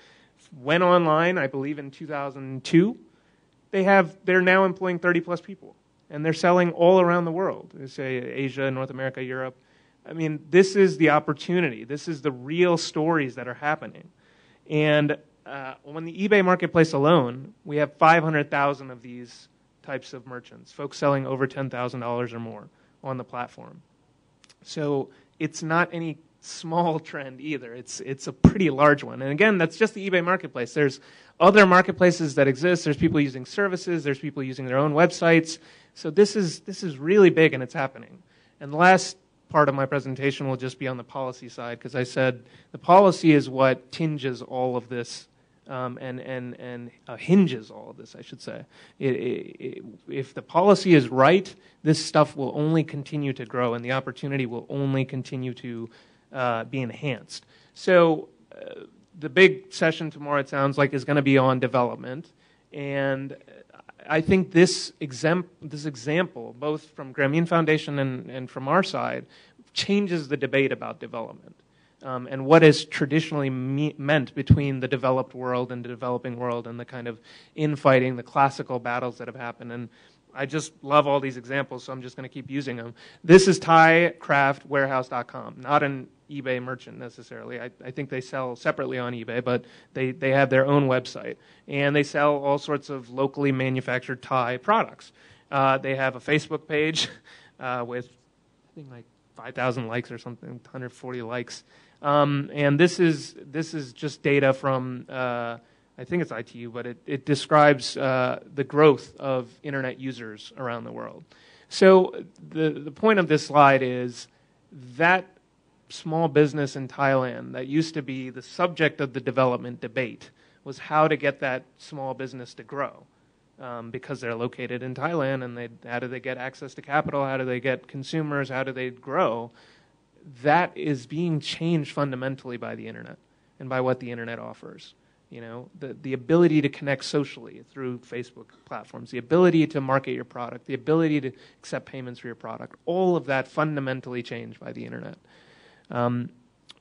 Went online, I believe, in 2002. They have, they're now employing 30 plus people, and they're selling all around the world. Say Asia, North America, Europe. I mean, this is the opportunity. This is the real stories that are happening. And uh, on the eBay marketplace alone, we have 500,000 of these types of merchants, folks selling over $10,000 or more on the platform. So it's not any small trend either. It's, it's a pretty large one. And again, that's just the eBay marketplace. There's other marketplaces that exist. There's people using services. There's people using their own websites. So this is, this is really big and it's happening. And the last part of my presentation will just be on the policy side because I said the policy is what tinges all of this um, and, and, and uh, hinges all of this, I should say. It, it, it, if the policy is right, this stuff will only continue to grow and the opportunity will only continue to uh, be enhanced. So, uh, the big session tomorrow, it sounds like, is going to be on development. And I think this, exam- this example, both from Grameen Foundation and, and from our side, changes the debate about development um, and what is traditionally me- meant between the developed world and the developing world and the kind of infighting, the classical battles that have happened. And I just love all these examples, so I'm just going to keep using them. This is ThaiCraftWarehouse.com, not an eBay merchant necessarily. I, I, think they sell separately on eBay, but they, they have their own website. And they sell all sorts of locally manufactured Thai products. Uh, they have a Facebook page uh, with, I think, like 5,000 likes or something, 140 likes. Um, and this is this is just data from uh, I think it's ITU, but it, it describes uh, the growth of internet users around the world. So the the point of this slide is that small business in Thailand that used to be the subject of the development debate was how to get that small business to grow. Um, because they're located in Thailand, and they, how do they get access to capital? How do they get consumers? How do they grow? That is being changed fundamentally by the internet and by what the internet offers. You know, the, the ability to connect socially through Facebook platforms, the ability to market your product, the ability to accept payments for your product, all of that fundamentally changed by the internet. Um,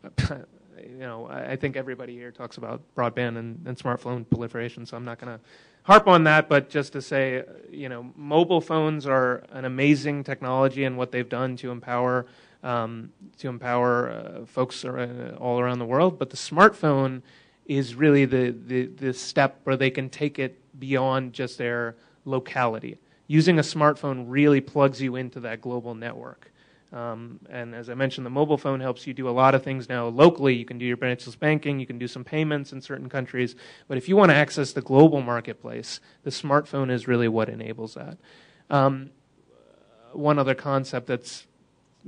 you know, I, I think everybody here talks about broadband and, and smartphone proliferation, so I'm not going to harp on that, but just to say, you know, mobile phones are an amazing technology and what they've done to empower um, to empower uh, folks all around the world. But the smartphone is really the, the, the step where they can take it beyond just their locality. Using a smartphone really plugs you into that global network. Um, and as I mentioned, the mobile phone helps you do a lot of things now locally. You can do your branchless banking, you can do some payments in certain countries. But if you want to access the global marketplace, the smartphone is really what enables that. Um, one other concept that's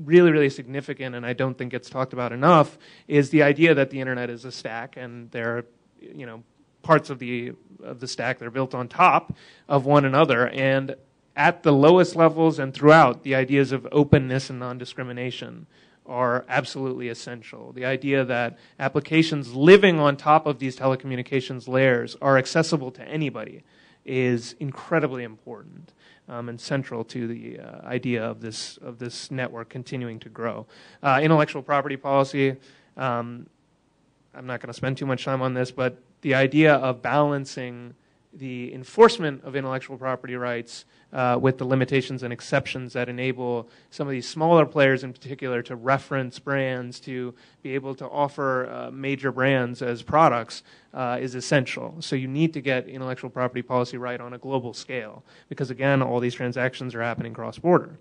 really, really significant, and I don't think it's talked about enough, is the idea that the internet is a stack, and there are, you know, parts of the of the stack that are built on top of one another, and at the lowest levels and throughout, the ideas of openness and non-discrimination are absolutely essential. The idea that applications living on top of these telecommunications layers are accessible to anybody is incredibly important um, and central to the uh, idea of this of this network continuing to grow. Uh, intellectual property policy. Um, I'm not going to spend too much time on this, but the idea of balancing the enforcement of intellectual property rights uh, with the limitations and exceptions that enable some of these smaller players in particular to reference brands, to be able to offer uh, major brands as products uh, is essential. So you need to get intellectual property policy right on a global scale because, again, all these transactions are happening cross border.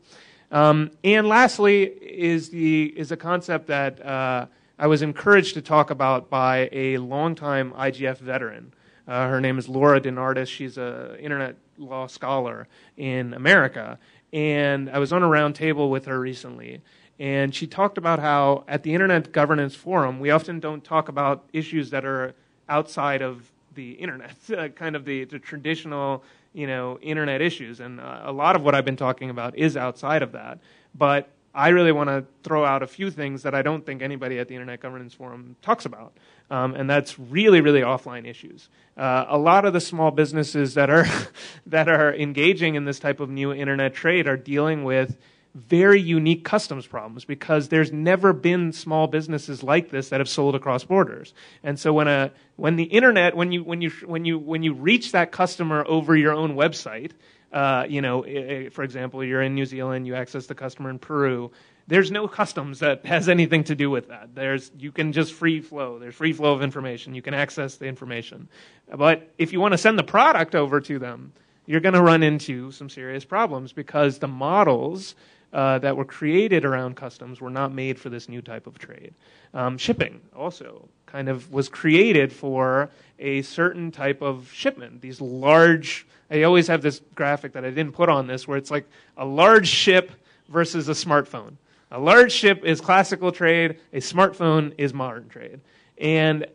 Um, and lastly, is, the, is a concept that uh, I was encouraged to talk about by a longtime IGF veteran. Uh, her name is Laura DeNardis. She's an internet law scholar in America. And I was on a roundtable with her recently. And she talked about how at the Internet Governance Forum, we often don't talk about issues that are outside of the internet, uh, kind of the, the, traditional, you know, internet issues. And uh, a lot of what I've been talking about is outside of that. But I really want to throw out a few things that I don't think anybody at the Internet Governance Forum talks about. Um, and that's really, really offline issues. Uh, a lot of the small businesses that are that are engaging in this type of new internet trade are dealing with very unique customs problems because there's never been small businesses like this that have sold across borders. And so when a when the internet when you when you when you when you reach that customer over your own website, uh, you know, for example, you're in New Zealand, you access the customer in Peru. There's no customs that has anything to do with that. There's you can just free flow. There's free flow of information. You can access the information. But if you want to send the product over to them, you're going to run into some serious problems because the models uh, that were created around customs were not made for this new type of trade. Um, shipping also kind of was created for a certain type of shipment. These large, I always have this graphic that I didn't put on this where it's like a large ship versus a smartphone. A large ship is classical trade, a smartphone is modern trade. And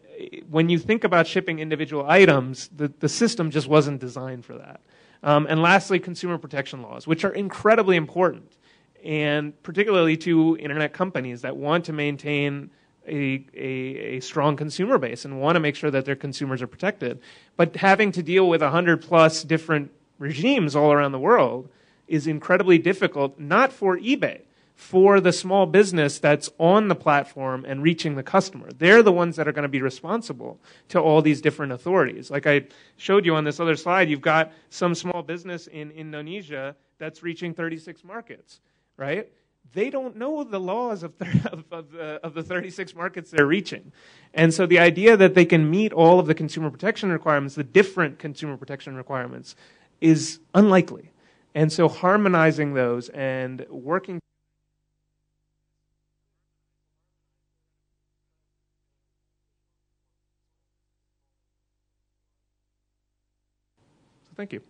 when you think about shipping individual items, the, the system just wasn't designed for that. Um, and lastly, consumer protection laws, which are incredibly important and particularly to internet companies that want to maintain a, a, a, strong consumer base and want to make sure that their consumers are protected. But having to deal with 100 plus different regimes all around the world is incredibly difficult, not for eBay, for the small business that's on the platform and reaching the customer. They're the ones that are going to be responsible to all these different authorities. Like I showed you on this other slide, you've got some small business in Indonesia that's reaching 36 markets right? They don't know the laws of, of, of, the, of the 36 markets they're reaching. And so the idea that they can meet all of the consumer protection requirements, the different consumer protection requirements, is unlikely. And so harmonizing those and working Thank you.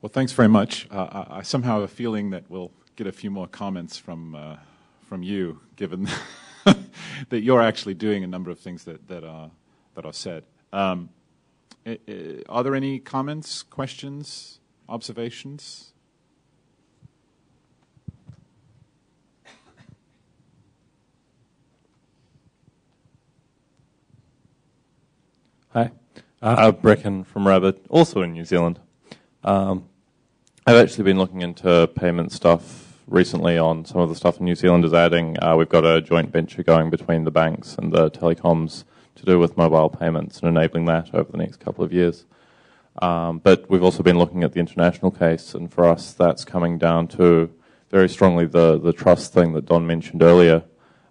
Well, thanks very much. Uh, I somehow have a feeling that we'll get a few more comments from uh, from you, given that you're actually doing a number of things that that are that are said. Um, are there any comments, questions, observations? Hi, uh, Brecken from Rabbit, also in New Zealand. Um, I've actually been looking into payment stuff recently on some of the stuff New Zealand is adding. Uh, we've got a joint venture going between the banks and the telecoms to do with mobile payments and enabling that over the next couple of years. Um, but we've also been looking at the international case, and for us, that's coming down to very strongly the, the trust thing that Don mentioned earlier,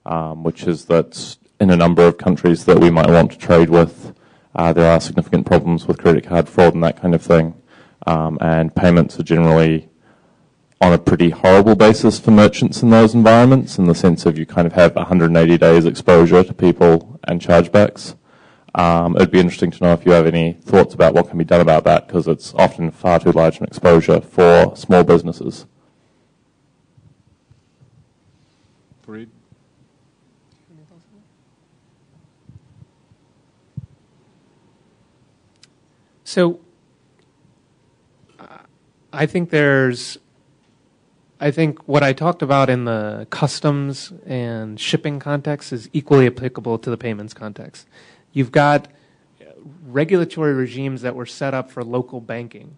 um, which is that in a number of countries that we might want to trade with, uh, there are significant problems with credit card fraud and that kind of thing um, and payments are generally on a pretty horrible basis for merchants in those environments in the sense of you kind of have 180 days exposure to people and chargebacks. Um, it'd be interesting to know if you have any thoughts about what can be done about that because it's often far too large an exposure for small businesses. Farid? So I think there's I think what I talked about in the customs and shipping context is equally applicable to the payments context. You've got regulatory regimes that were set up for local banking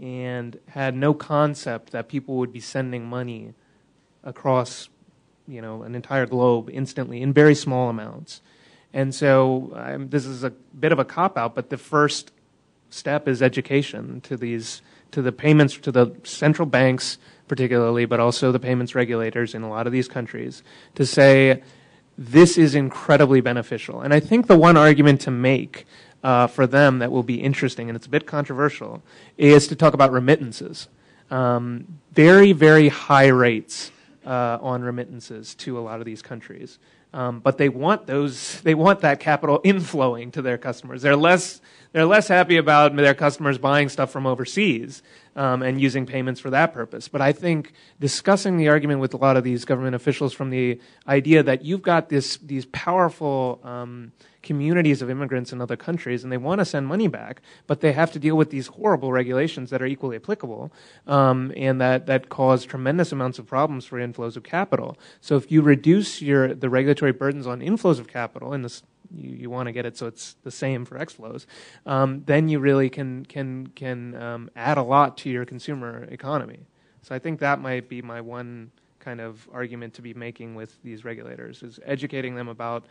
and had no concept that people would be sending money across you know an entire globe instantly in very small amounts and so this is a bit of a cop out but the first step is education to these to the payments to the central banks particularly, but also the payments regulators in a lot of these countries to say this is incredibly beneficial. And I think the one argument to make uh, for them that will be interesting, and it's a bit controversial, is to talk about remittances. Um, very, very high rates uh, on remittances to a lot of these countries. Um, but they want those, they want that capital inflowing to their customers. They're less, they're less happy about their customers buying stuff from overseas um, and using payments for that purpose. But I think discussing the argument with a lot of these government officials from the idea that you've got this, these powerful um, communities of immigrants in other countries and they want to send money back, but they have to deal with these horrible regulations that are equally applicable um, and that, that cause tremendous amounts of problems for inflows of capital. So if you reduce your, the regulatory burdens on inflows of capital, and this, you, you want to get it so it's the same for exflows, um, then you really can, can, can um, add a lot to your consumer economy. So I think that might be my one kind of argument to be making with these regulators is educating them about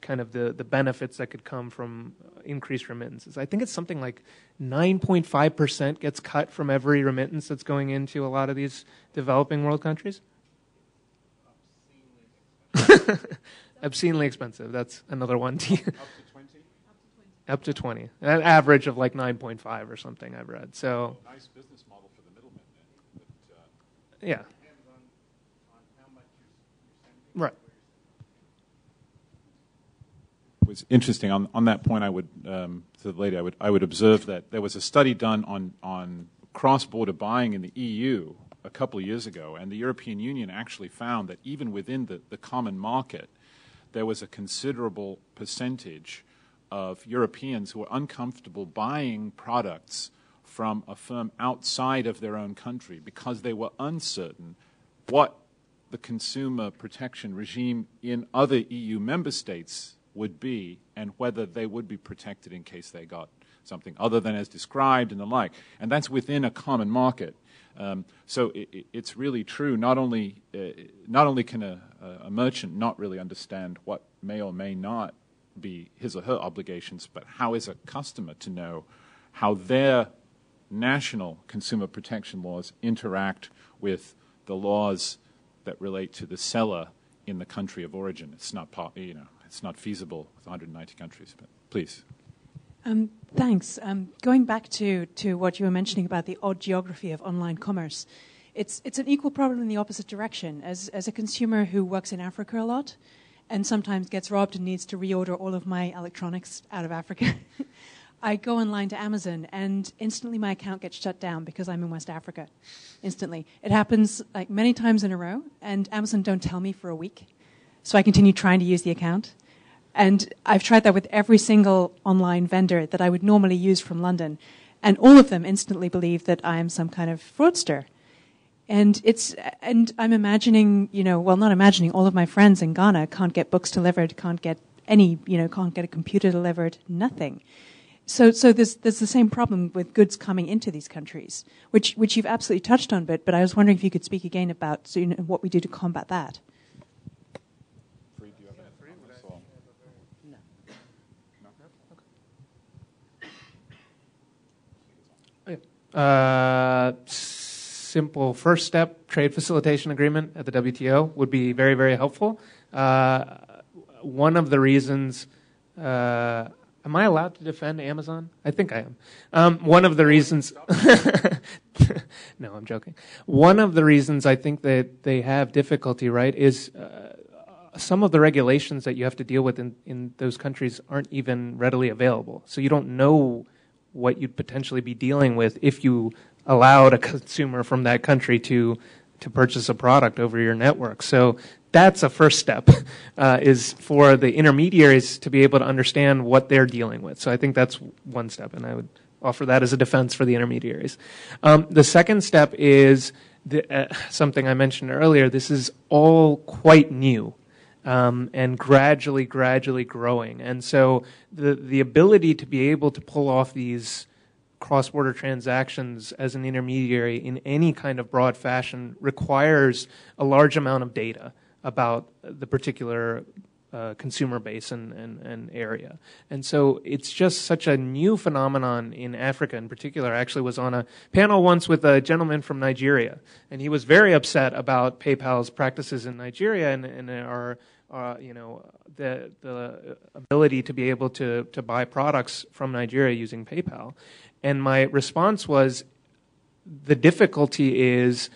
kind of the, the benefits that could come from increased remittances. I think it's something like 9.5% gets cut from every remittance that's going into a lot of these developing world countries. Obscenely expensive. That's another one. Up to 20? Up to 20. An average of like 9.5 or something I've read. So, Nice business model for the middlemen then. But, uh, yeah. Right. Was interesting on, on that point. I would um, to the lady. I would I would observe that there was a study done on on cross border buying in the EU a couple of years ago, and the European Union actually found that even within the, the common market, there was a considerable percentage of Europeans who were uncomfortable buying products from a firm outside of their own country because they were uncertain what the consumer protection regime in other EU member states would be and whether they would be protected in case they got something other than as described and the like. And that's within a common market. Um, so it, it's really true. Not only, uh, not only can a, a, merchant not really understand what may or may not be his or her obligations, but how is a customer to know how their national consumer protection laws interact with the laws that relate to the seller in the country of origin. It's not, you know, it's not feasible with 190 countries. But please. Um, thanks. Um, going back to, to what you were mentioning about the odd geography of online commerce, it's, it's an equal problem in the opposite direction. As, as a consumer who works in Africa a lot and sometimes gets robbed and needs to reorder all of my electronics out of Africa, I go online to Amazon and instantly my account gets shut down because I'm in West Africa. Instantly. It happens like many times in a row, and Amazon don't tell me for a week. So I continue trying to use the account. And I've tried that with every single online vendor that I would normally use from London. And all of them instantly believe that I am some kind of fraudster. And it's, and I'm imagining, you know, well, not imagining, all of my friends in Ghana can't get books delivered, can't get any, you know, can't get a computer delivered, nothing. So, so there's, there's the same problem with goods coming into these countries, which, which you've absolutely touched on, but, but I was wondering if you could speak again about so, you know, what we do to combat that. Uh, simple first step trade facilitation agreement at the WTO would be very, very helpful. Uh, one of the reasons, uh, am I allowed to defend Amazon? I think I am. Um, one of the reasons, no, I'm joking. One of the reasons I think that they have difficulty, right, is uh, some of the regulations that you have to deal with in, in those countries aren't even readily available. So you don't know what you'd potentially be dealing with if you allowed a consumer from that country to to purchase a product over your network. So that's a first step, uh, is for the intermediaries to be able to understand what they're dealing with. So I think that's one step, and I would offer that as a defense for the intermediaries. Um, the second step is the, uh, something I mentioned earlier. This is all quite new um, and gradually, gradually growing. And so the, the ability to be able to pull off these cross border transactions as an intermediary in any kind of broad fashion requires a large amount of data about the particular uh, consumer base and, and, and area. And so it's just such a new phenomenon in Africa in particular. I actually was on a panel once with a gentleman from Nigeria, and he was very upset about PayPal's practices in Nigeria and, and our, uh, you know, the, the ability to be able to, to buy products from Nigeria using PayPal. And my response was the difficulty is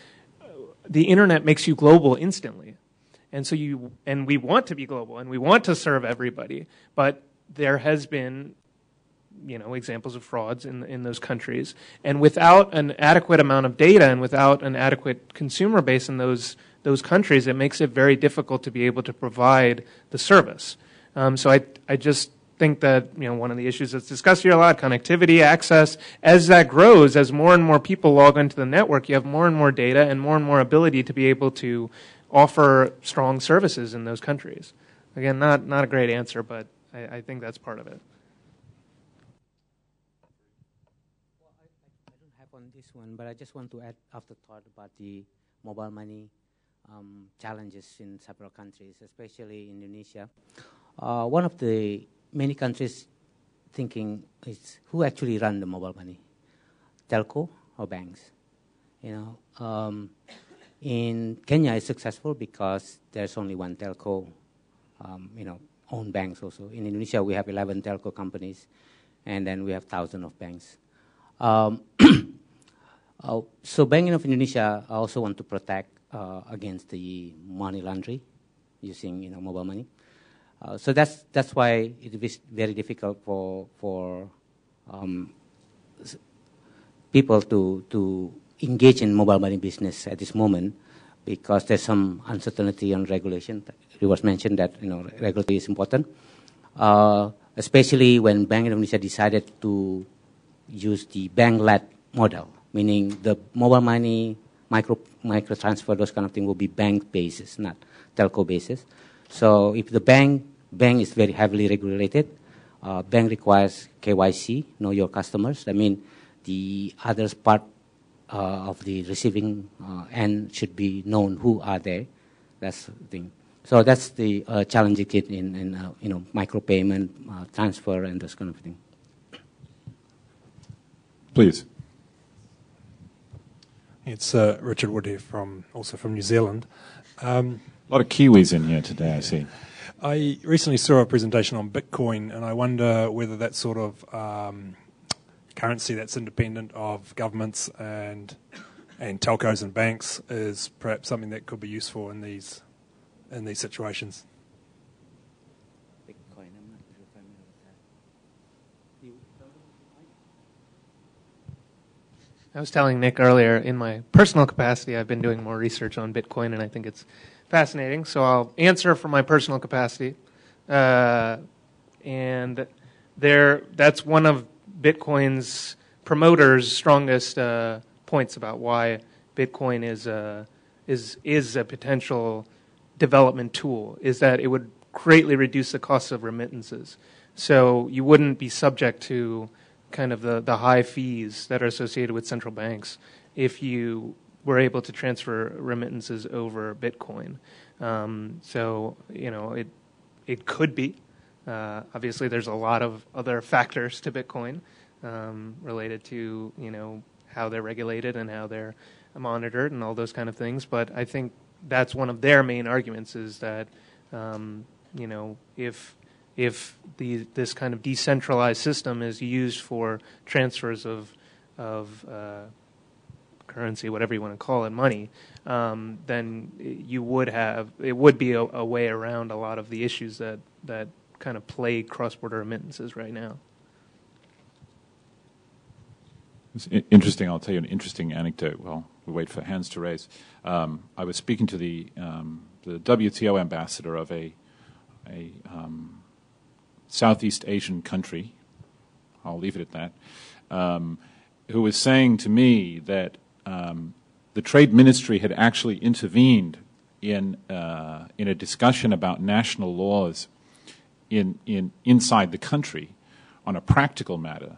the internet makes you global instantly and so you, and we want to be global and we want to serve everybody, but there has been, you know, examples of frauds in, in those countries. And without an adequate amount of data and without an adequate consumer base in those, those countries, it makes it very difficult to be able to provide the service. Um, so I, I just think that you know one of the issues that's discussed here a lot connectivity access as that grows as more and more people log into the network you have more and more data and more and more ability to be able to offer strong services in those countries. Again, not, not a great answer, but I, I think that's part of it. I, don't have on this one, but I just want to add afterthought about the mobile money um, challenges in several countries, especially Indonesia. Uh, one of the many countries thinking is who actually run the mobile money, telco or banks? You know, um, in Kenya, it's successful because there's only one telco, um, you know, own banks also. In Indonesia, we have 11 telco companies, and then we have thousands of banks. Um, uh, so Bank of Indonesia also want to protect uh, against the money laundering using, you know, mobile money. Uh, so that's that's why it is very difficult for for um, people to to engage in mobile money business at this moment because there's some uncertainty on regulation. It was mentioned that you know regulatory is important, uh, especially when Bank Indonesia decided to use the bank-led model, meaning the mobile money, micro micro transfer, those kind of things will be bank basis, not telco basis. So if the bank bank is very heavily regulated, uh, bank requires KYC, know your customers. I mean, the other part of the receiving uh, end should be known who are there. That's the thing. So that's the uh, challenging kit in, in uh, you know micropayment, uh, transfer, and those kind of thing. Please. It's uh, Richard Wood here from also from New Zealand. Um, a lot of Kiwis in here today, I see. I recently saw a presentation on Bitcoin, and I wonder whether that sort of um, currency that's independent of governments and and telcos and banks is perhaps something that could be useful in these in these situations. I was telling Nick earlier, in my personal capacity, I've been doing more research on Bitcoin, and I think it's fascinating. So I'll answer from my personal capacity, uh, and there, that's one of Bitcoin's promoters' strongest uh, points about why Bitcoin is a, is is a potential development tool is that it would greatly reduce the cost of remittances. So you wouldn't be subject to kind of the, the high fees that are associated with central banks if you were able to transfer remittances over Bitcoin. Um, so you know it it could be uh, obviously, there's a lot of other factors to Bitcoin um, related to you know how they're regulated and how they're monitored and all those kind of things. But I think that's one of their main arguments is that um, you know if if the this kind of decentralized system is used for transfers of of uh, currency, whatever you want to call it, money, um, then you would have it would be a, a, way around a lot of the issues that that kind of plague cross-border remittances right now. It's interesting. I'll tell you an interesting anecdote. Well, we wait for hands to raise. Um, I was speaking to the um, the WTO ambassador of a a um, Southeast Asian country. I'll leave it at that. Um, who was saying to me that um, the trade ministry had actually intervened in uh, in a discussion about national laws in, in, inside the country on a practical matter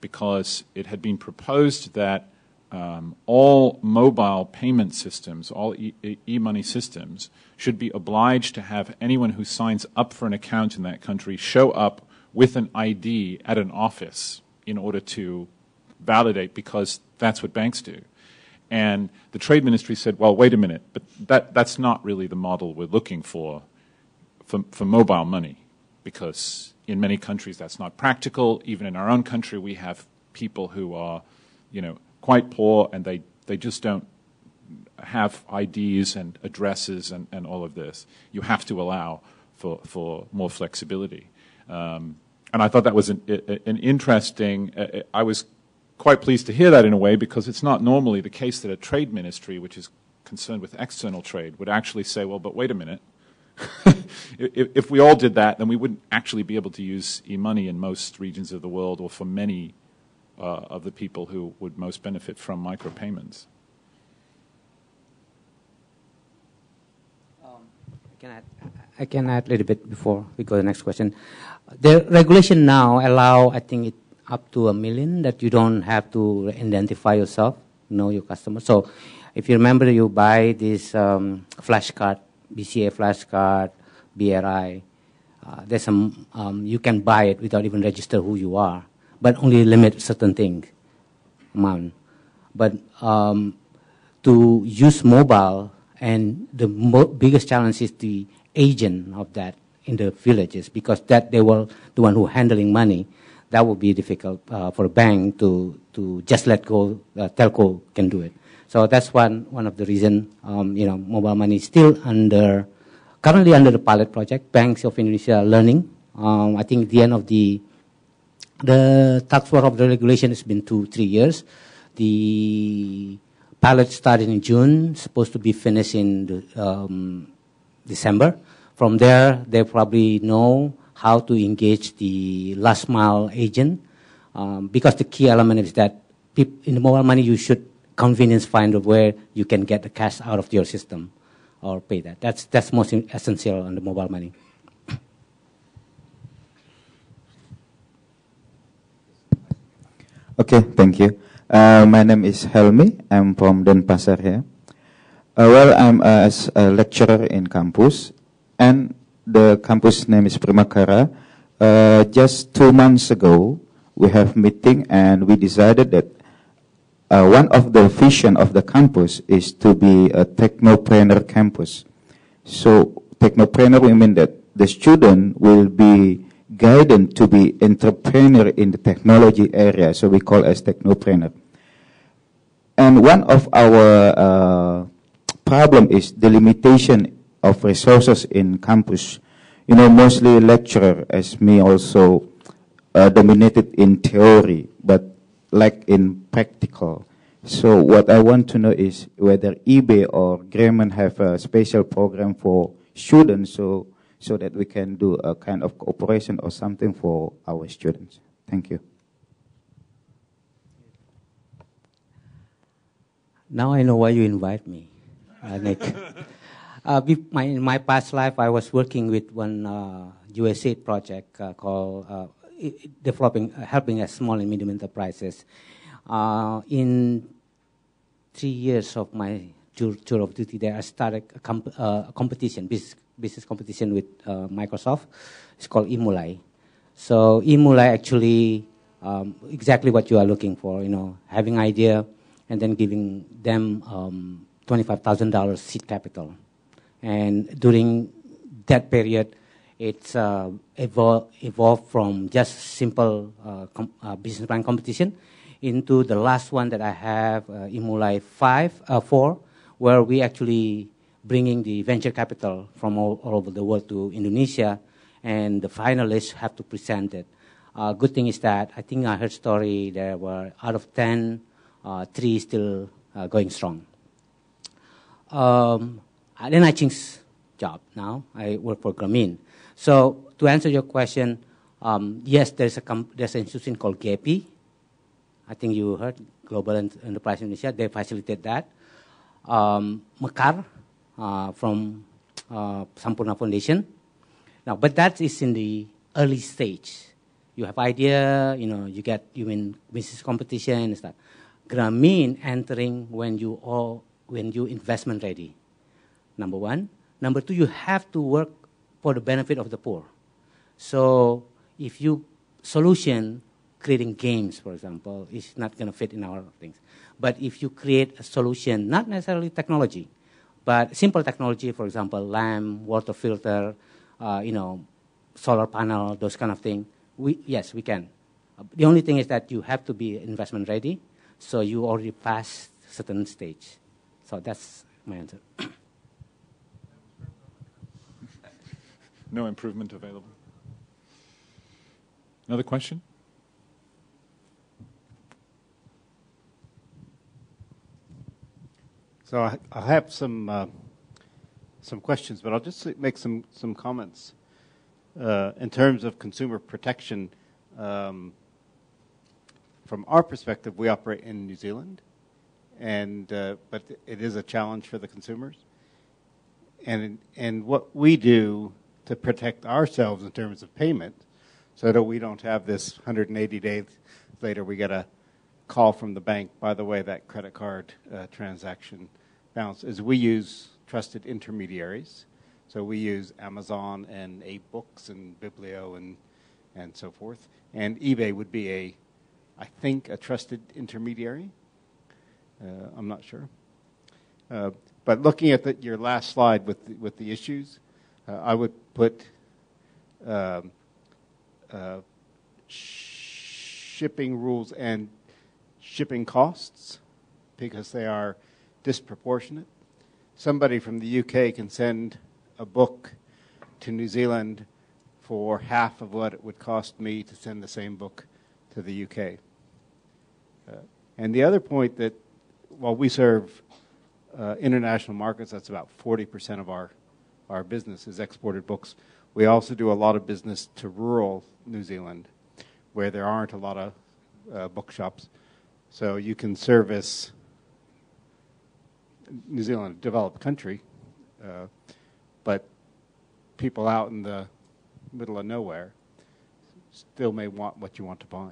because it had been proposed that um, all mobile payment systems, all e money systems, should be obliged to have anyone who signs up for an account in that country show up with an ID at an office in order to validate because that's what banks do. And the trade ministry said, well, wait a minute, but that, that's not really the model we're looking for, for for mobile money because in many countries that's not practical. Even in our own country, we have people who are, you know, quite poor and they, they just don't have IDs and addresses and, and all of this. You have to allow for, for more flexibility. Um, and I thought that was an, an interesting, uh, I was quite pleased to hear that in a way because it's not normally the case that a trade ministry, which is concerned with external trade, would actually say, well, but wait a minute. if, if, we all did that, then we wouldn't actually be able to use e-money in most regions of the world or for many uh, of the people who would most benefit from micropayments. Um, I can add, I can add a little bit before we go to the next question. The regulation now allow, I think, it up to a million that you don't have to identify yourself, know your customer. So, if you remember, you buy this um, Flazz card, BCA Flazz card, BRI. Uh, there's some um, you can buy it without even register who you are but only limit certain things amount. But um, to use mobile, and the mo- biggest challenge is the agent of that in the villages because that they were the one who handling money. That would be difficult uh, for a bank to to just let go. Uh, telco can do it. So that's one one of the reason. Um, you know, mobile money is still under currently under the pilot project. Banks of Indonesia are learning. Um, I think the end of the the tax work of the regulation has been two, three years. The pilot started in June, supposed to be finished in um, December. From there, they probably know how to engage the last mile agent um, because the key element is that in the mobile money you should convenience finder where you can get the cash out of your system or pay that. That's that's most essential on the mobile money. Okay, thank you. Uh, my name is Helmi. I'm from Denpasar here. Uh, well, I'm uh, a lecturer in campus, and the campus name is Primakara. Uh, just two months ago, we have meeting, and we decided that uh, one of the vision of the campus is to be a technopreneur campus. So, technopreneur, we mean that the student will be guided to be entrepreneur in the technology area, so we call as technopreneur. And one of our uh, problem is the limitation of resources in campus. You know, mostly lecturer, as me also, uh, dominated in theory, but like in practical. So what I want to know is whether eBay or Grameen have a special program for students so so that we can do a kind of cooperation or something for our students. Thank you. Now I know why you invite me, uh, Nick. uh, my, in my past life, I was working with one uh, USAID project uh, called uh, developing, uh, helping small and medium enterprises. Uh, in three years of my tour, of duty there, I started a, comp- a competition, business business competition with uh, Microsoft. It's called Emulai. So Emulai actually um, exactly what you are looking for. You know, having idea and then giving them um, twenty-five thousand dollars seed capital. And during that period, it's uh, evol- evolved from just simple uh, uh, business plan competition into the last one that I have, uh, Emulai 5, uh, 4, where we actually bringing the venture capital from all, all, over the world to Indonesia, and the finalists have to present it. Uh, good thing is that I think I heard story there were out of 10, uh, three still uh, going strong. Um, then I changed job now. I work for Grameen. So to answer your question, um, yes, there's a there's an institution called GAPI. I think you heard Global Enterprise Indonesia. They facilitate that. Um, Mekar, uh, from uh, Sampoerna Foundation. Now, but that is in the early stage. You have idea, you know, you get you win business competition and stuff. Grameen entering when you all when you investment ready. Number one. Number two, you have to work for the benefit of the poor. So if you solution creating games, for example, is not going to fit in our things. But if you create a solution, not necessarily technology, but simple technology, for example, lamp, water filter, uh, you know, solar panel, those kind of things, we, yes, we can. The only thing is that you have to be investment ready, so you already passed certain stage. So that's my answer. No improvement available. Another question? So I, I have some uh, some questions, but I'll just make some some comments uh, in terms of consumer protection. Um, from our perspective, we operate in New Zealand, and uh, but it is a challenge for the consumers. And and what we do to protect ourselves in terms of payment, so that we don't have this 180 days later we get a call from the bank. By the way, that credit card uh, transaction bounce is we use trusted intermediaries. So we use Amazon and AbeBooks and Biblio and and so forth. And eBay would be a, I think, a trusted intermediary. Uh, I'm not sure. Uh, but looking at the, your last slide with the, with the issues, I would put um, uh, shipping rules and shipping costs because they are disproportionate. Somebody from the UK can send a book to New Zealand for half of what it would cost me to send the same book to the UK. Uh, and the other point that while we serve uh, international markets, that's about 40% of our, our business is exported books. We also do a lot of business to rural New Zealand where there aren't a lot of uh, bookshops. So you can service New Zealand, a developed country, uh, but people out in the middle of nowhere still may want what you want to buy.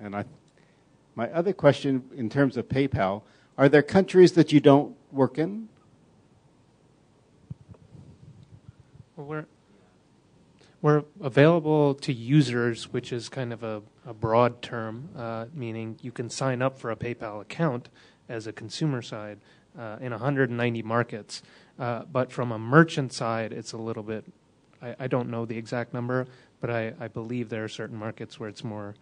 And I, my other question in terms of PayPal, are there countries that you don't work in? Well, we're we're available to users, which is kind of a, a broad term, uh, meaning you can sign up for a PayPal account as a consumer side uh, in 190 markets. Uh, but from a merchant side, it's a little bit, I, I don't know the exact number, but I, I, believe there are certain markets where it's more,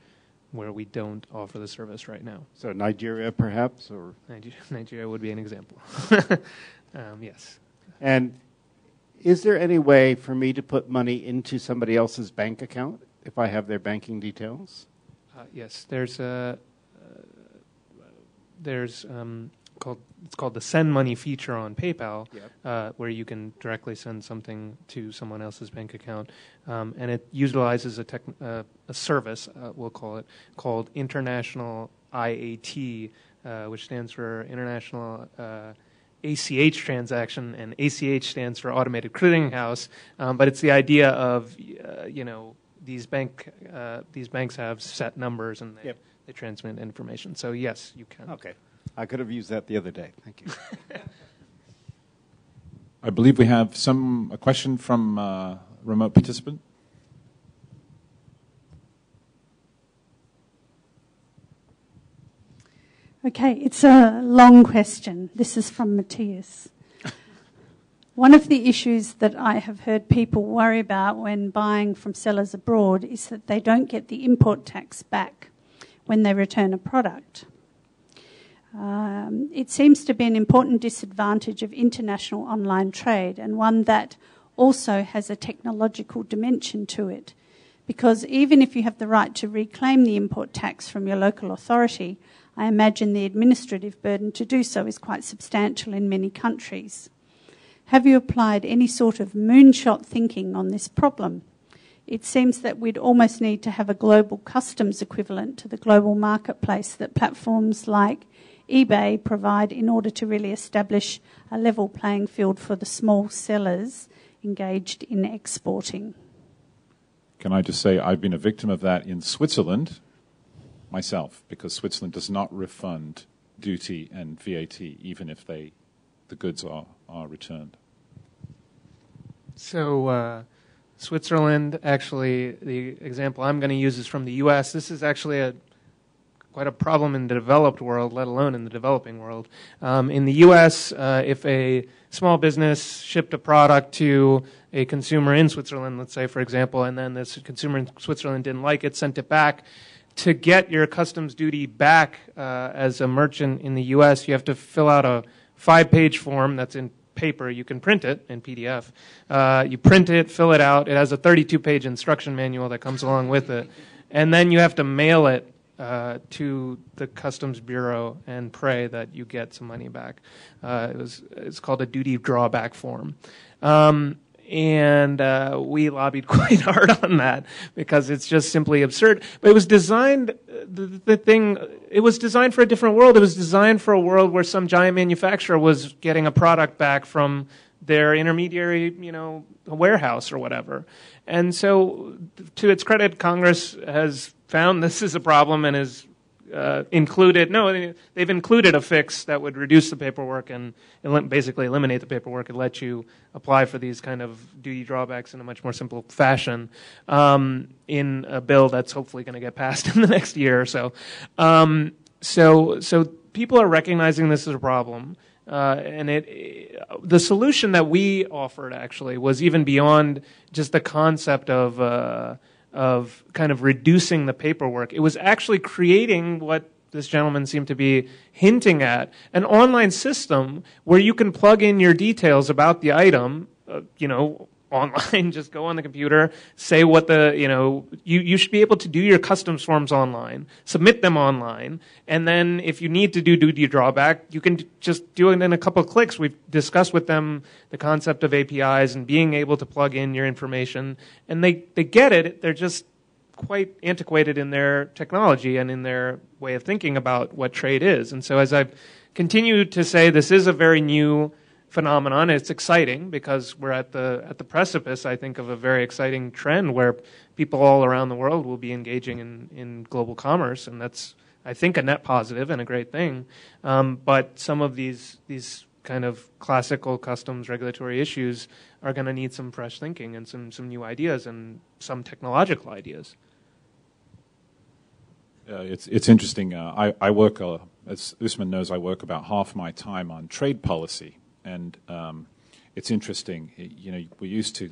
where we don't offer the service right now. So Nigeria, perhaps, or Nigeria, Nigeria would be an example. um, yes. And is there any way for me to put money into somebody else's bank account if I have their banking details? Uh, yes, there's a uh, there's um, called it's called the send money feature on PayPal, yep. uh, where you can directly send something to someone else's bank account, um, and it utilizes a, tech, uh, a service uh, we'll call it called International IAT, uh, which stands for International ACH transaction, and ACH stands for Automated Clearing House. Um, but it's the idea of, uh, you know, these bank uh, these banks have set numbers and they, yep. they transmit information. So yes, you can. Okay, I could have used that the other day. Thank you. I believe we have some a question from uh, remote participant. Okay, it's a long question. This is from Matthias. One of the issues that I have heard people worry about when buying from sellers abroad is that they don't get the import tax back when they return a product. Um, it seems to be an important disadvantage of international online trade and one that also has a technological dimension to it. Because even if you have the right to reclaim the import tax from your local authority, I imagine the administrative burden to do so is quite substantial in many countries. Have you applied any sort of moonshot thinking on this problem? It seems that we'd almost need to have a global customs equivalent to the global marketplace that platforms like eBay provide in order to really establish a level playing field for the small sellers engaged in exporting. Can I just say I've been a victim of that in Switzerland myself because Switzerland does not refund duty and VAT even if they the goods are, are returned. So, uh, Switzerland, actually, the example I'm going to use is from the U.S. This is actually a quite a problem in the developed world, let alone in the developing world. Um, in the U.S., uh, if a small business shipped a product to a consumer in Switzerland, let's say, for example, and then this consumer in Switzerland didn't like it, sent it back. To get your customs duty back uh, as a merchant in the U.S., you have to fill out a five-page form that's in paper. You can print it in PDF. Uh, you print it, fill it out. It has a 32-page instruction manual that comes along with it, and then you have to mail it uh, to the Customs Bureau and pray that you get some money back. Uh, it was it's called a duty drawback form. Um, and uh, we lobbied quite hard on that because it's just simply absurd. But it was designed, the, the, thing, it was designed for a different world. It was designed for a world where some giant manufacturer was getting a product back from their intermediary, you know, warehouse or whatever. And so, to its credit, Congress has found this is a problem and has uh, included no they've included a fix that would reduce the paperwork and basically eliminate the paperwork and let you apply for these kind of duty drawbacks in a much more simple fashion um, in a bill that's hopefully going to get passed in the next year or so. Um, so so people are recognizing this as a problem uh, and it, the solution that we offered actually was even beyond just the concept of uh, of kind of reducing the paperwork. It was actually creating what this gentleman seemed to be hinting at an online system where you can plug in your details about the item, uh, you know, online. Just go on the computer, say what the, you know, you, you should be able to do your customs forms online, submit them online, and then if you need to do duty drawback, you can just do it in a couple clicks. We've discussed with them the concept of APIs and being able to plug in your information, and they, they get it. They're just quite antiquated in their technology and in their way of thinking about what trade is. And so as I've continued to say, this is a very new phenomenon. It's exciting because we're at the at the precipice, I think, of a very exciting trend where people all around the world will be engaging in, in global commerce, and that's I think a net positive and a great thing. Um, but some of these these kind of classical customs regulatory issues are going to need some fresh thinking and some some new ideas and some technological ideas. Uh, it's it's interesting. Uh, I I work, uh, as Usman knows, I work about half my time on trade policy, and um, it's interesting. You know, we're used to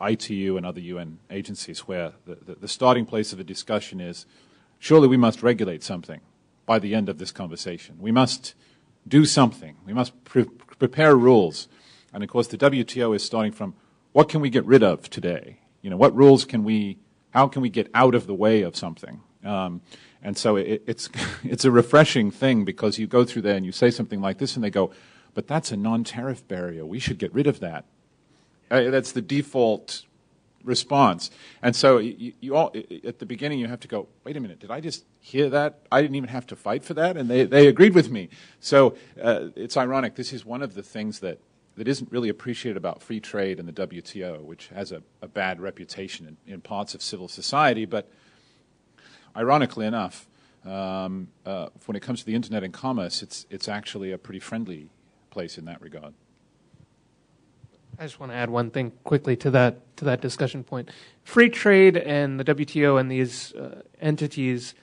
ITU and other UN agencies where the, the, the, starting place of a discussion is surely we must regulate something by the end of this conversation. We must do something. We must pre- prepare rules. And of course, the WTO is starting from what can we get rid of today? You know, what rules can we, how can we get out of the way of something? Um, and so it, it's, it's a refreshing thing because you go through there and you say something like this and they go, but that's a non-tariff barrier. We should get rid of that. Uh, that's the default response. And so you, you, all, at the beginning, you have to go, wait a minute, did I just hear that? I didn't even have to fight for that? And they, they agreed with me. So uh, it's ironic. This is one of the things that, that isn't really appreciated about free trade and the WTO, which has a, a bad reputation in, in, parts of civil society. But ironically enough, um, uh, when it comes to the internet and commerce, it's, it's actually a pretty friendly place in that regard. I just want to add one thing quickly to that to that discussion point. Free trade and the WTO and these uh, entities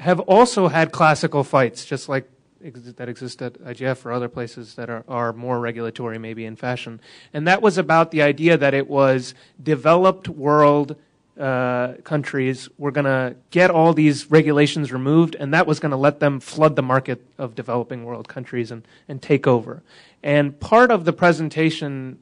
have also had classical fights, just like ex- that exist at IGF or other places that are, are more regulatory, maybe in fashion. And that was about the idea that it was developed world uh, countries were going to get all these regulations removed, and that was going to let them flood the market of developing world countries and, and take over. And part of the presentation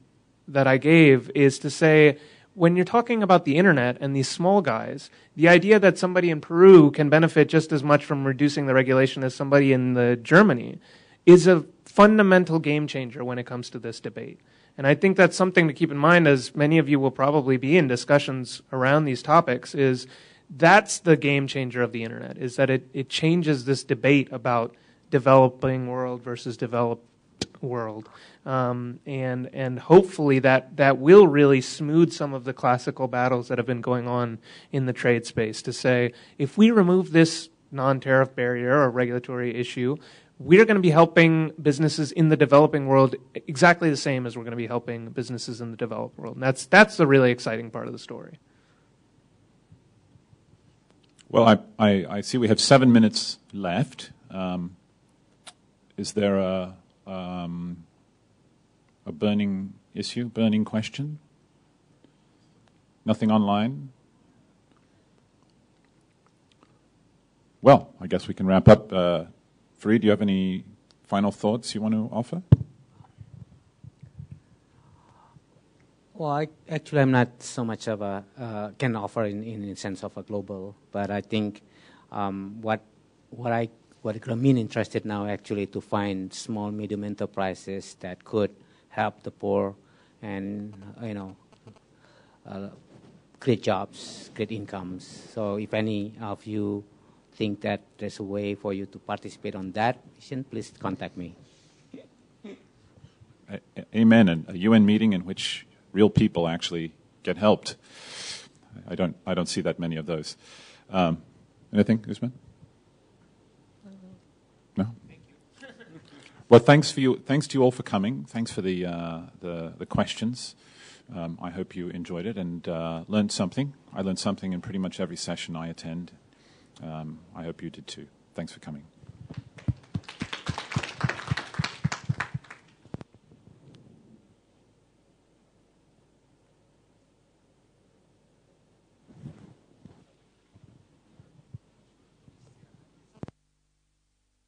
that I gave is to say, when you're talking about the internet and these small guys, the idea that somebody in Peru can benefit just as much from reducing the regulation as somebody in the Germany is a fundamental game changer when it comes to this debate. And I think that's something to keep in mind as many of you will probably be in discussions around these topics is that's the game changer of the internet is that it, it changes this debate about developing world versus developed world. Um, and and hopefully that that will really smooth some of the classical battles that have been going on in the trade space to say if we remove this non-tariff barrier or regulatory issue, we're going to be helping businesses in the developing world exactly the same as we're going to be helping businesses in the developed world. And that's that's the really exciting part of the story. Well, I, I, I see we have seven minutes left. Um, is there a, um, a burning issue, burning question? Nothing online? Well, I guess we can wrap up. Uh, Farid, do you have any final thoughts you want to offer? Well, I, actually, I'm not so much of a uh, can offer in in the sense of a global, but I think um, what what I what Grameen interested now actually to find small medium enterprises that could help the poor and you know uh, create jobs, create incomes. So if any of you think that there's a way for you to participate on that mission, please contact me. Amen. And a UN meeting in which real people actually get helped. I don't, I don't see that many of those. Um, anything, Usman? No. Well, thanks for you. Thanks to you all for coming. Thanks for the uh, the, the, questions. Um, I hope you enjoyed it and uh, learned something. I learned something in pretty much every session I attend. Um, I hope you did too. Thanks for coming.